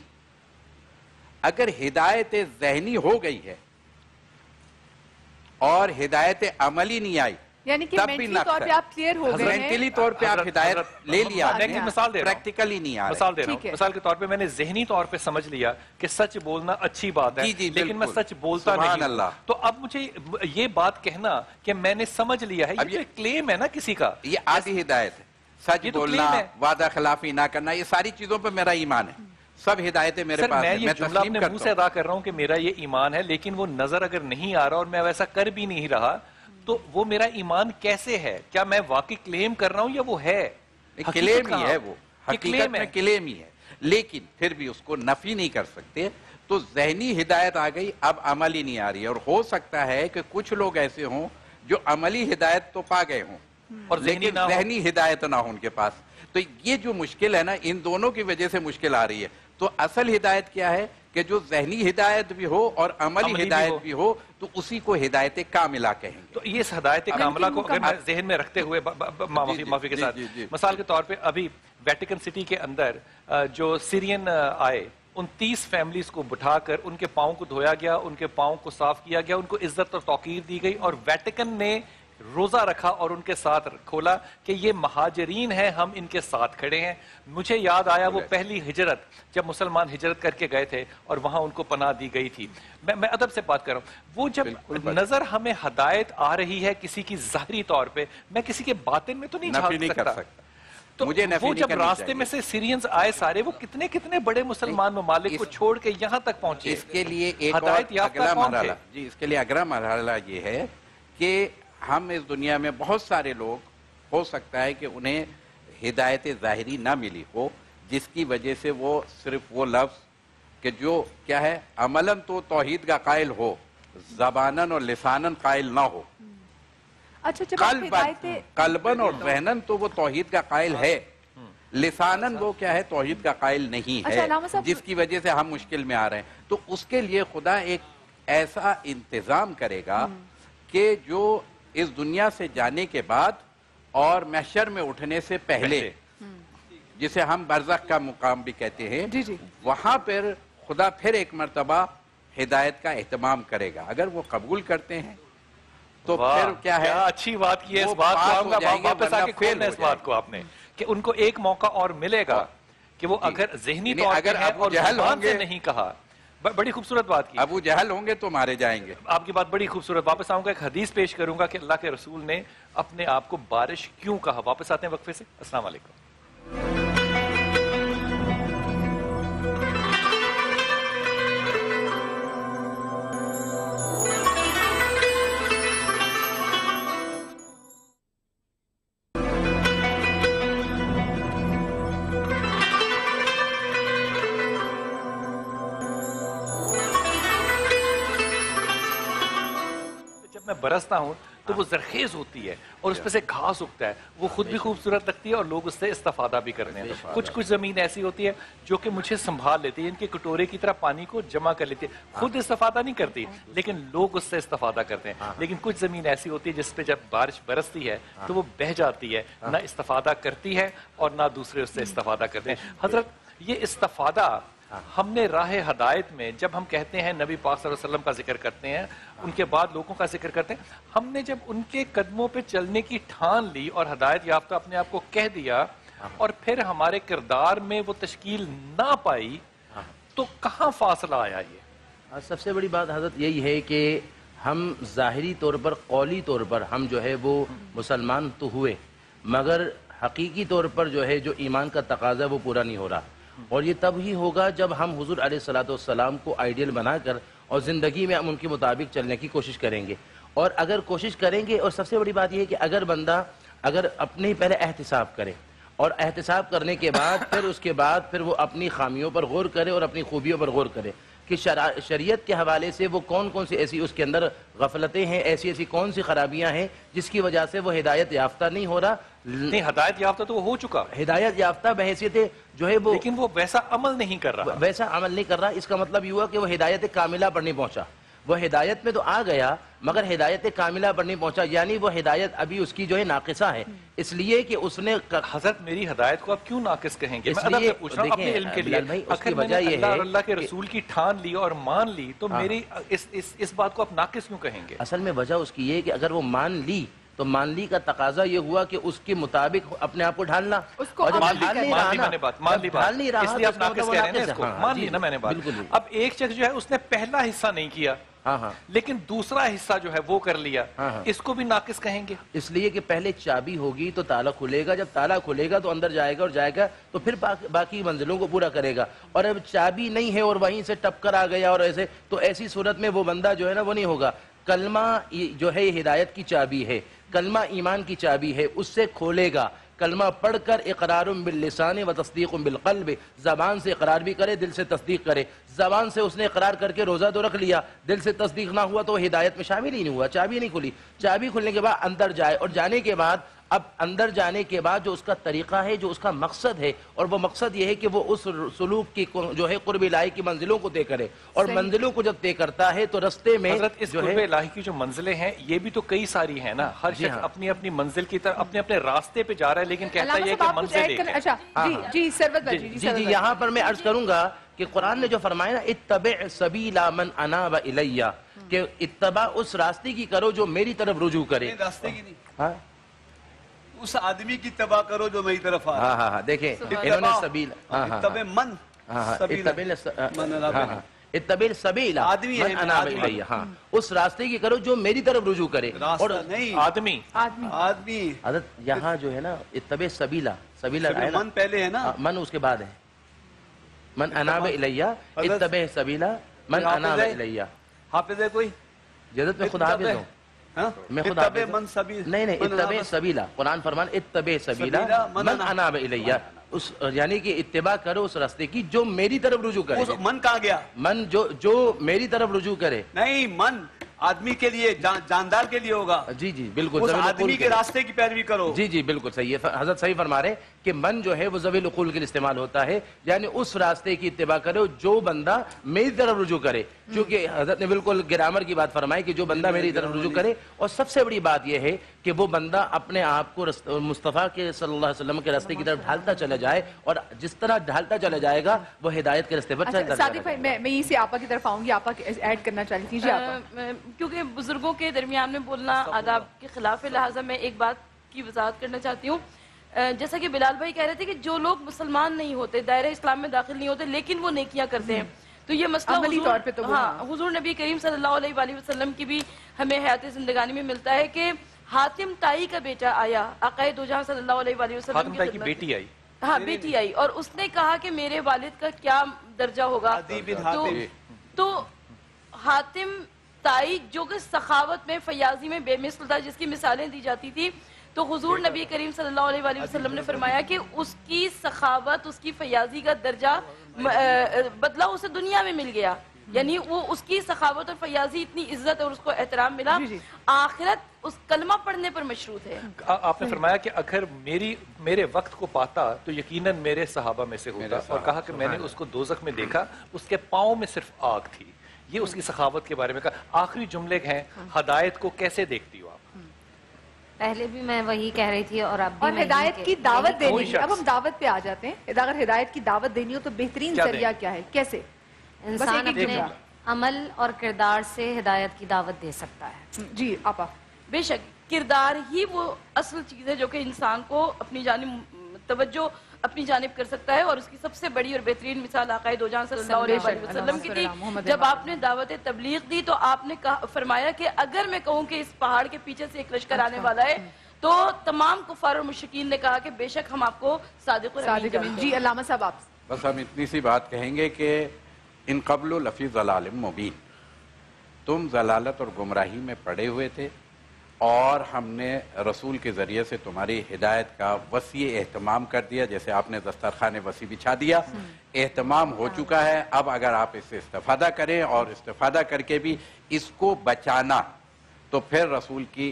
اگر ہدایت ذہنی ہو گئی ہے اور ہدایت عملی نہیں آئی یعنی کہ مینٹلی طور پہ آپ کلیر ہو گئے ہیں۔ مینٹلی طور پہ آپ ہدایت لے لیا میں ایک مثال دے رہا ہوں۔ پریکٹیکلی نہیں آ رہا مثال دے رہا ہوں۔ مثال کے طور پہ میں نے ذہنی طور پہ سمجھ لیا کہ سچ بولنا اچھی بات ہے جی، جی، لیکن میں سچ بولتا نہیں تو اب مجھے یہ بات کہنا کہ میں نے سمجھ لیا ہے یہ کلیم ہے نا کسی کا یہ آدھی ہدایت ہے۔ سچ بولنا وعدہ خلافی نہ کرنا یہ ساری چیزوں پہ میرا ایمان ہے۔ سب ہدایتیں میرے پاس ہیں میں یہ جملہ اپنے منہ سے ادا کر رہا ہوں کہ میرا یہ ایمان ہے لیکن وہ نظر اگر نہیں آ رہا اور میں ویسا کر بھی نہیں رہا تو وہ میرا ایمان کیسے ہے؟ کیا میں واقعی کلیم کر رہا ہوں یا وہ ہے؟ کلیم ہی ہے وہ۔ حقیقت میں کلیم ہی ہے۔ لیکن پھر بھی اس کو نفی نہیں کر سکتے تو ذہنی ہدایت آ گئی اب عملی نہیں آ رہی ہے۔ اور ہو سکتا ہے کہ کچھ لوگ ایسے ہوں جو عملی ہدایت تو پا گئے ہوں اور لیکن ذہنی ہدایت نہ ہو ان کے پاس۔ تو یہ جو مشکل ہے نا ان دونوں کی وجہ سے مشکل آ رہی ہے۔ تو اصل ہدایت کیا ہے کہ جو ذہنی ہدایت بھی ہو اور عملی ہدایت بھی ہو تو اسی کو ہدایت کاملہ کہیں گے۔ تو یہ اس ہدایت کاملہ کو اگر میں ذہن میں رکھتے ہوئے جی، جی، معافی کے جی، ساتھ۔ مثال کے طور پہ ابھی ویٹیکن سٹی کے اندر جو سیرین آئے ان تیس فیملیز کو بٹھا کر ان کے پاؤں کو دھویا گیا ان کے پاؤں کو صاف کیا گیا ان کو عزت اور توقیر دی گئی اور ویٹیکن نے روزہ رکھا اور ان کے ساتھ کھولا کہ یہ مہاجرین ہیں ہم ان کے ساتھ کھڑے ہیں۔ مجھے یاد آیا وہ پہلی ہجرت جب مسلمان ہجرت کر کے گئے تھے اور وہاں ان کو پناہ دی گئی تھی۔ میں میں ادب سے بات کر رہا ہوں۔ وہ جب نظر ہمیں ہدایت آ رہی ہے کسی کی ظاہری طور پہ میں کسی کے باطن میں تو نہیں جھانک سکتا۔ تو وہ جب راستے میں سے سیرینز آئے سارے وہ کتنے کتنے بڑے مسلمان ممالک کو چھوڑ کے یہاں تک پہنچے۔ اس کے لیے ایک ہدایت یافتہ جی، مرحلہ یہ ہے کہ ہم اس دنیا میں بہت سارے لوگ ہو سکتا ہے کہ انہیں ہدایت ظاہری نہ ملی ہو جس کی وجہ سے وہ صرف وہ لفظ کہ جو کیا ہے عملاً تو توحید کا قائل ہو زباناً اور لسانن قائل نہ ہو۔ اچھا اور ذہناً تو وہ توحید کا قائل ہے۔ ہاں۔ لسانن وہ کیا ہے توحید کا قائل نہیں ہے جس کی وجہ سے ہم مشکل میں آ رہے ہیں۔ تو اس کے لیے خدا ایک ایسا انتظام کرے گا کہ جو اس دنیا سے جانے کے بعد اور محشر میں اٹھنے سے پہلے جسے ہم برزخ کا مقام بھی کہتے ہیں جی، جی۔ وہاں پر خدا پھر ایک مرتبہ ہدایت کا اہتمام کرے گا۔ اگر وہ قبول کرتے ہیں تو پھر کیا ہے؟ اچھی بات کی ہے اس بات کو اس بات کو آپ نے کہ ان کو ایک موقع اور ملے گا کہ وہ جی۔ اگر ذہنی یعنی طور پر اور زبان سے نہیں کہا بڑی خوبصورت بات کی۔ ابو جہل ہوں گے تو مارے جائیں گے۔ آپ کی بات بڑی خوبصورت واپس آؤں گا ایک حدیث پیش کروں گا کہ اللہ کے رسول نے اپنے آپ کو بارش کیوں کہا؟ واپس آتے ہیں وقفے سے۔ السلام علیکم۔ برستا ہوں تو ہاں. وہ زرخیز ہوتی ہے اور اس پر سے گھاس اگتا ہے۔ وہ خود بھی خوبصورت لگتی ہے اور لوگ اس سے استفادہ بھی کرنے ہیں۔ کچھ کچھ زمین ایسی ہوتی ہے جو کہ مجھے سنبھال لیتی ہے ان کے کٹورے کی طرح پانی کو جمع کر لیتی ہے۔ ہاں. خود استفادہ نہیں کرتی ہاں. لیکن لوگ اس سے استفادہ کرتے ہیں۔ لیکن کچھ زمین ایسی ہوتی ہے جس پر جب بارش برستی ہے تو وہ بہ جاتی ہے نہ استفادہ کرتی ہے اور نہ دوسرے اس سے استفادہ کرتے ہیں۔ حضرت یہ استفادہ ہم نے راہ ہدایت میں جب ہم کہتے ہیں نبی پاک صلی اللہ علیہ وسلم کا ذکر کرتے ہیں ان کے بعد لوگوں کا ذکر کرتے ہیں ہم نے جب ان کے قدموں پہ چلنے کی ٹھان لی اور ہدایت یافتہ اپنے آپ کو کہہ دیا اور پھر ہمارے کردار میں وہ تشکیل نہ پائی تو کہاں فاصلہ آیا یہ؟ سب سے بڑی بات حضرت یہی ہے کہ ہم ظاہری طور پر قولی طور پر ہم جو ہے وہ مسلمان تو ہوئے مگر حقیقی طور پر جو ہے جو ایمان کا تقاضا وہ پورا نہیں ہو رہا۔ اور یہ تب ہی ہوگا جب ہم حضور علیہ السلام والسلام کو آئیڈیل بنا کر اور زندگی میں ہم ان کے مطابق چلنے کی کوشش کریں گے۔ اور اگر کوشش کریں گے اور سب سے بڑی بات یہ ہے کہ اگر بندہ اگر اپنے ہی پہلے احتساب کرے اور احتساب کرنے کے بعد، پھر اس کے بعد پھر وہ اپنی خامیوں پر غور کرے اور اپنی خوبیوں پر غور کرے۔ کہ شریعت کے حوالے سے وہ کون کون سی ایسی اس کے اندر غفلتیں ہیں ایسی ایسی کون سی خرابیاں ہیں جس کی وجہ سے وہ ہدایت یافتہ نہیں ہو رہا؟ نہیں ہدایت یافتہ تو وہ ہو چکا۔ ہدایت یافتہ بحیثیت جو ہے وہ لیکن وہ ویسا عمل نہیں کر رہا۔ ویسا عمل نہیں کر رہا اس کا مطلب یہ ہوا کہ وہ ہدایت کاملہ پر نہیں پہنچا۔ وہ ہدایت میں تو آ گیا مگر ہدایت کاملہ پر نہیں پہنچا یعنی وہ ہدایت ابھی اس کی جو ہے ناقصہ ہے۔ اس لیے کہ اس نے حضرت میری ہدایت کو آپ کیوں ناقص کہیں گے؟ میں دیکھیں اپنے علم کے لیے اگر میں نے اللہ اللہ کے رسول کی ٹھان لی اور مان لی تو ہاں۔ میری اس بات کو آپ ناقص کیوں کہیں گے؟ اصل میں وجہ اس کی یہ کہ اگر وہ مان لی تو مانلی کا تقاضا یہ ہوا کہ اس کے مطابق اپنے آپ کو ڈھالنا اب ایک شخص جو ہے اس نے پہلا حصہ نہیں کیا ہاں، ہاں۔ لیکن دوسرا حصہ جو ہے وہ کر لیا۔ ہاں، اس کو بھی ناقص کہیں گے؟ اس لیے کہ پہلے چابی ہوگی تو تالا کھلے گا جب تالا کھلے گا تو اندر جائے گا اور جائے گا تو پھر باقی منزلوں کو پورا کرے گا۔ اور اب چابی نہیں ہے اور وہیں سے ٹپ کر آ گیا اور ایسے تو ایسی صورت میں وہ بندہ جو ہے نا وہ نہیں ہوگا۔ کلمہ جو ہے یہ ہدایت کی چابی ہے، کلمہ ایمان کی چابی ہے، اس سے کھولے گا۔ کلمہ پڑھ کر اقرار باللسان و تصدیق بالقلب، زبان سے اقرار بھی کرے، دل سے تصدیق کرے۔ زبان سے اس نے اقرار کر کے روزہ تو رکھ لیا، دل سے تصدیق نہ ہوا تو ہدایت میں شامل ہی نہیں ہوا، چابی نہیں کھلی۔ چابی کھلنے کے بعد اندر جائے اور جانے کے بعد اب اندر جانے کے بعد جو اس کا طریقہ ہے جو اس کا مقصد ہے اور وہ مقصد یہ ہے کہ وہ اس سلوک کی جو ہے قرب الہی کی منزلوں کو طے کرے۔ اور منزلوں کو جب طے کرتا ہے تو رستے میں حضرت اس قرب الہی کی جو منزلیں ہیں یہ بھی تو کئی ساری ہیں نا۔ ہر جی شخص ہاں۔ اپنی اپنی منزل کی طرف اپنے اپنے راستے پہ جا رہا ہے لیکن کہتا ہے کہ منزل اچھا ہاں۔ جی جی سروت جی جی, جی،, جی، یہاں پر میں عرض کروں گا کہ قرآن نے جو فرمایا نا اتبع سبیلا من اناب الیہ کہ اتباع اس راستے کی کرو جو میری طرف رجوع کرے۔ راستے کی نہیں۔ ہاں؟ اس آدمی کی تباہ کرو جو میری طرف آ ہاں،, ہاں،, ہاں دیکھیں انہوں نے سبیل ہاں، اتب من اتبیل سبیل. آدمی ہے ہاں اس راستے کی کرو جو میری طرف رجوع کرے راستہ نہیں. آدمی. آدمی. حضرت یہاں جو ہے نا اتبیل اتب سبیلا رائے من پہلے ہے نا. من اس کے بعد ہے. من اناب الیہ اتبع سبیلا من اناب الیہ حافظ ہے کوئی؟ جدت میں خدا حافظ ہوں. ہاں؟ میں خدا نہیں نہیں اتبع سبیلا قرآن فرمان اتبع سبیلا من اناب الیہ۔ اس یعنی کہ اتباع کرو اس راستے کی جو میری طرف رجوع کرے۔ من کہاں گیا۔ من جو میری طرف رجوع کرے۔ نہیں من آدمی کے لیے جاندار کے لیے ہوگا۔ جی جی بالکل اس آدمی کے راستے کی پیروی کرو۔ جی جی بالکل صحیح ہے۔ حضرت صحیح فرما رہے ہیں۔ کہ من جو ہے وہ زوی القول کے لیے استعمال ہوتا ہے یعنی اس راستے کی اتباع کرے جو بندہ میری طرف رجوع کرے۔ کیونکہ حضرت نے بالکل گرامر کی بات فرمائی کہ جو بندہ جی، میری جی، طرف رجوع جی۔ کرے اور سب سے بڑی بات یہ ہے کہ وہ بندہ اپنے آپ کو مصطفیٰ کے صلی اللہ علیہ وسلم کے راستے کی طرف ڈھالتا چلا جائے اور جس طرح ڈھالتا چلا جائے گا وہ ہدایت کے راستے پر اچھا، چلتا جائے گا۔ میں یہی سے آپا کی طرف آؤں گی آپا ایڈ کرنا چاہیے جی آپا۔ کیونکہ بزرگوں کے درمیان میں بولنا آداب کے خلاف لہٰذا میں ایک بات کی وضاحت کرنا چاہتی ہوں۔ جیسا کہ بلال بھائی کہہ رہے تھے کہ جو لوگ مسلمان نہیں ہوتے دائرہ اسلام میں داخل نہیں ہوتے لیکن وہ نیکیاں کرتے ہیں۔ تو یہ مسئلہ عملی حضور- طور پہ تو ہاں۔ حضور نبی کریم صلی اللہ علیہ وآلہ وسلم کی بھی ہمیں حیات زندگانی میں ملتا ہے کہ حاتم تائی کا بیٹا آیا عقائد دو جہاں صلی اللہ علیہ وآلہ وسلم کی خدمت بیٹی آئی۔ ہاں بیٹی آئی اور اس نے کہا کہ میرے والد کا کیا درجہ ہوگا۔ تو- تو حاتم تائی جو کہ سخاوت میں فیاضی میں بے مثل تھا جس کی مثالیں دی جاتی تھی تو حضور نبی کریم صلی اللہ علیہ وآلہ وسلم نے فرمایا کہ اس کی سخاوت اس کی فیاضی کا درجہ بدلہ اسے دنیا میں مل گیا۔ یعنی وہ اس کی سخاوت اور فیاضی اتنی عزت اور اس کو احترام ملا۔ جی، جی۔ آخرت اس کلمہ پڑھنے پر مشروط ہے۔ آپ نے فرمایا کہ اگر میری میرے وقت کو پاتا تو یقیناً میرے صحابہ میں سے ہوتا۔ اور کہا کہ میں نے اس کو دوزخ میں دیکھا اس کے پاؤں میں صرف آگ تھی۔ یہ اس کی سخاوت کے بارے میں کہا۔ آخری جملے ہیں ہدایت کو کیسے دیکھتی ہو آپ پہلے بھی میں وہی کہہ رہی تھی اور اب بھی اور ہدایت کی دعوت دینی ہے اب۔ ہم دعوت پہ آ جاتے ہیں اگر ہدایت کی دعوت دینی ہو تو بہترین ذریعہ؟ کیا ہے کیسے انسان اپنے۔ عمل اور کردار سے ہدایت کی دعوت دے سکتا ہے جی آپا بے شک کردار ہی وہ اصل چیز ہے جو کہ انسان کو اپنی جانب توجہ اپنی جانب کر سکتا ہے اور اس کی سب سے بڑی اور بہترین مثال آقائد دو جہاں صلی اللہ علیہ وسلم کی تھی۔ جب۔ آپ نے دعوت تبلیغ دی تو آپ نے کہا- فرمایا کہ اگر میں کہوں کہ اس پہاڑ کے پیچھے سے ایک لشکر آنے اچھا۔ والا ہے تو تمام کفار اور مشکین نے کہا کہ بے شک ہم آپ کو صادق امین صادق امین۔ جانتے جی ہیں علامہ صاحب آپ۔ بس ہم اتنی سی بات کہیں گے کہ ان قبل و لفی ضلال مبین۔ تم ضلالت اور گمراہی میں پڑے ہوئے تھے۔ اور ہم نے رسول کے ذریعے سے تمہاری ہدایت کا وسیع اہتمام کر دیا جیسے آپ نے دسترخوان وسیع بچھا دیا۔ اہتمام ہو چکا ہے۔ اب اگر آپ اس سے استفادہ کریں اور استفادہ کر کے بھی اس کو بچانا تو پھر رسول کی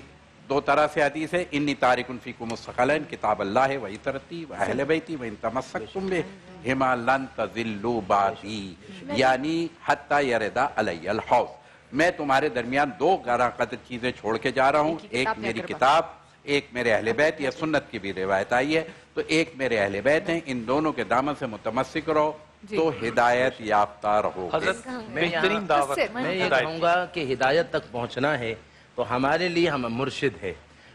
دو طرح سے حدیث ہے۔ انی تارک فیکم مستقلین کتاب اللہ وہی ترتی و اہل بیتی و ان تمسکتم بے ہما لن تذلوا بعدی یعنی حتی یردا علی الحوض۔ میں تمہارے درمیان دو گراں قدر چیزیں چھوڑ کے جا رہا ہوں۔ ایک میری کتاب ایک میرے اہل بیت یا سنت کی بھی روایت آئی ہے۔ تو ایک میرے اہل بیت ہیں ان دونوں کے دامن سے متمسک رہو جی۔ تو ہدایت یافتہ رہو یہاں- بہترین دعوت میں یہ کہوں گا کہ ہدایت تک پہنچنا ہے تو ہمارے لیے ہم مرشد ہے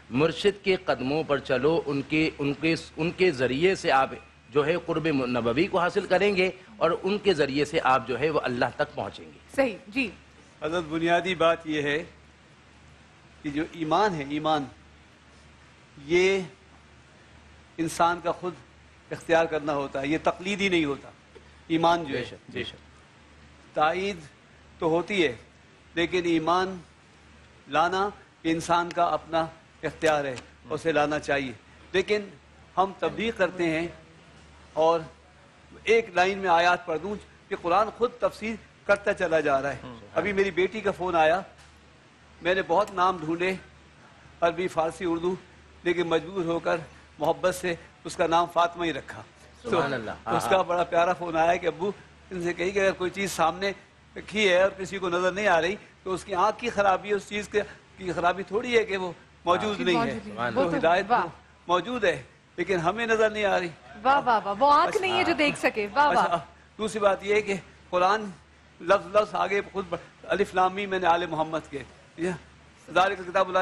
مرشد کے قدموں پر چلو ان کے ان کے ان کے ذریعے سے آپ جو ہے قرب نبوی کو حاصل کریں گے اور ان کے ذریعے سے آپ جو ہے وہ اللہ تک پہنچیں گے۔ صحیح جی۔ حضرت بنیادی بات یہ ہے کہ جو ایمان ہے ایمان یہ انسان کا خود اختیار کرنا ہوتا ہے یہ تقلیدی نہیں ہوتا۔ ایمان جو ہے تائید تو ہوتی ہے لیکن ایمان لانا انسان کا اپنا اختیار ہے اسے لانا چاہیے۔ لیکن ہم تبلیغ کرتے ہیں اور ایک لائن میں آیات پڑھ دوں کہ قرآن خود تفسیر کرتا چلا جا رہا ہے۔ ابھی میری بیٹی کا فون آیا۔ میں نے بہت نام ڈھونڈے۔ عربی فارسی اردو لیکن مجبور ہو کر محبت سے اس کا نام فاطمہ ہی رکھا۔ سبحان اللہ۔ تو اس کا بڑا پیارا فون آیا کہ ابو ان سے کہی کہ اگر کوئی چیز سامنے رکھی ہے اور کسی کو نظر نہیں آ رہی تو اس کی آنکھ کی خرابی ہے اس چیز کی خرابی تھوڑی ہے کہ وہ موجود نہیں ہے۔ وہ ہدایت موجود ہے لیکن ہمیں نظر نہیں آ رہی۔ واہ واہ واہ۔ وہ آنکھ نہیں ہے جو دیکھ سکے۔ واہ واہ۔ اچھا دوسری بات یہ ہے کہ قرآن لفظ لفظ آگے خود بڑھ- الف لامی میں نے آل محمد کے ذالک کتاب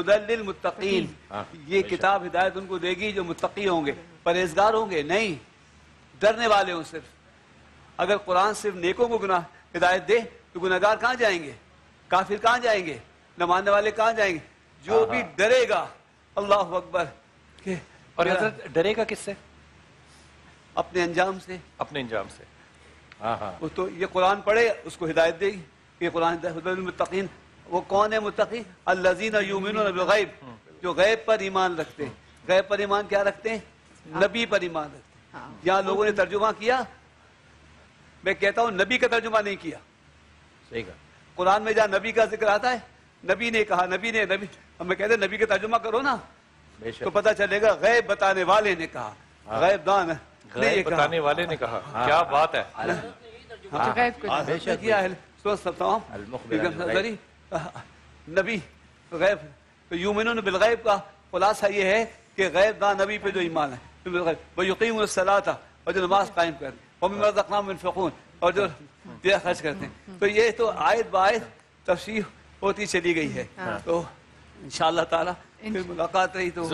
ہدل للمتقین. یہ کتاب ہدایت ان کو دے گی جو متقی ہوں گے پرہیزگار ہوں گے نہیں ڈرنے والے ہوں صرف۔ اگر قرآن صرف نیکوں کو گناہ ہدایت دے تو گناہگار کہاں جائیں گے؟ کافر کہاں جائیں گے؟ نہ ماننے والے کہاں جائیں گے؟ جو بھی ڈرے گا اللہ اکبر اور حضرت ڈرے گا کس سے؟ اپنے انجام سے۔ اپنے انجام سے۔ ہاں ہاں وہ تو یہ قرآن پڑھے اس کو ہدایت دے گی یہ قرآن المتقین۔ وہ کون ہے متقی؟ الذین یؤمنون بالغیب۔ جو غیب پر ایمان رکھتے ہیں۔ غیب پر ایمان کیا رکھتے ہیں؟ نبی پر ایمان رکھتے ہیں۔ یہاں لوگوں نے ترجمہ کیا۔ میں کہتا ہوں نبی کا ترجمہ نہیں کیا۔ صحیح کہا۔ قرآن میں جہاں نبی کا ذکر آتا ہے نبی نے کہا نبی نے نبی ہم میں کہتے ہیں نبی کا ترجمہ کرو نا۔ بے تو پتہ چلے گا غیب بتانے والے نے کہا۔ غیب دان نے کہا بتانے والے نے کہا۔ کیا بات ہے؟ جو غیب کو آج نے کیا ہے؟ سورة سب تمام المخبر عن لیکن الغیب۔ ذری نبی غیب تو یومنون بالغیب کا خلاصہ یہ ہے کہ غیب دان نبی پہ جو ایمان ہے۔ وہ یقیم الصلاۃ اور جو نماز قائم کرتے ہیں۔ وہ مما رزقناہم ينفقون اور جو دیا خرچ کرتے ہیں۔ تو یہ تو آیت بآیت تفسیر ہوتی چلی گئی ہے۔ تو انشاءاللہ تعالی پھر ملاقات رہی تو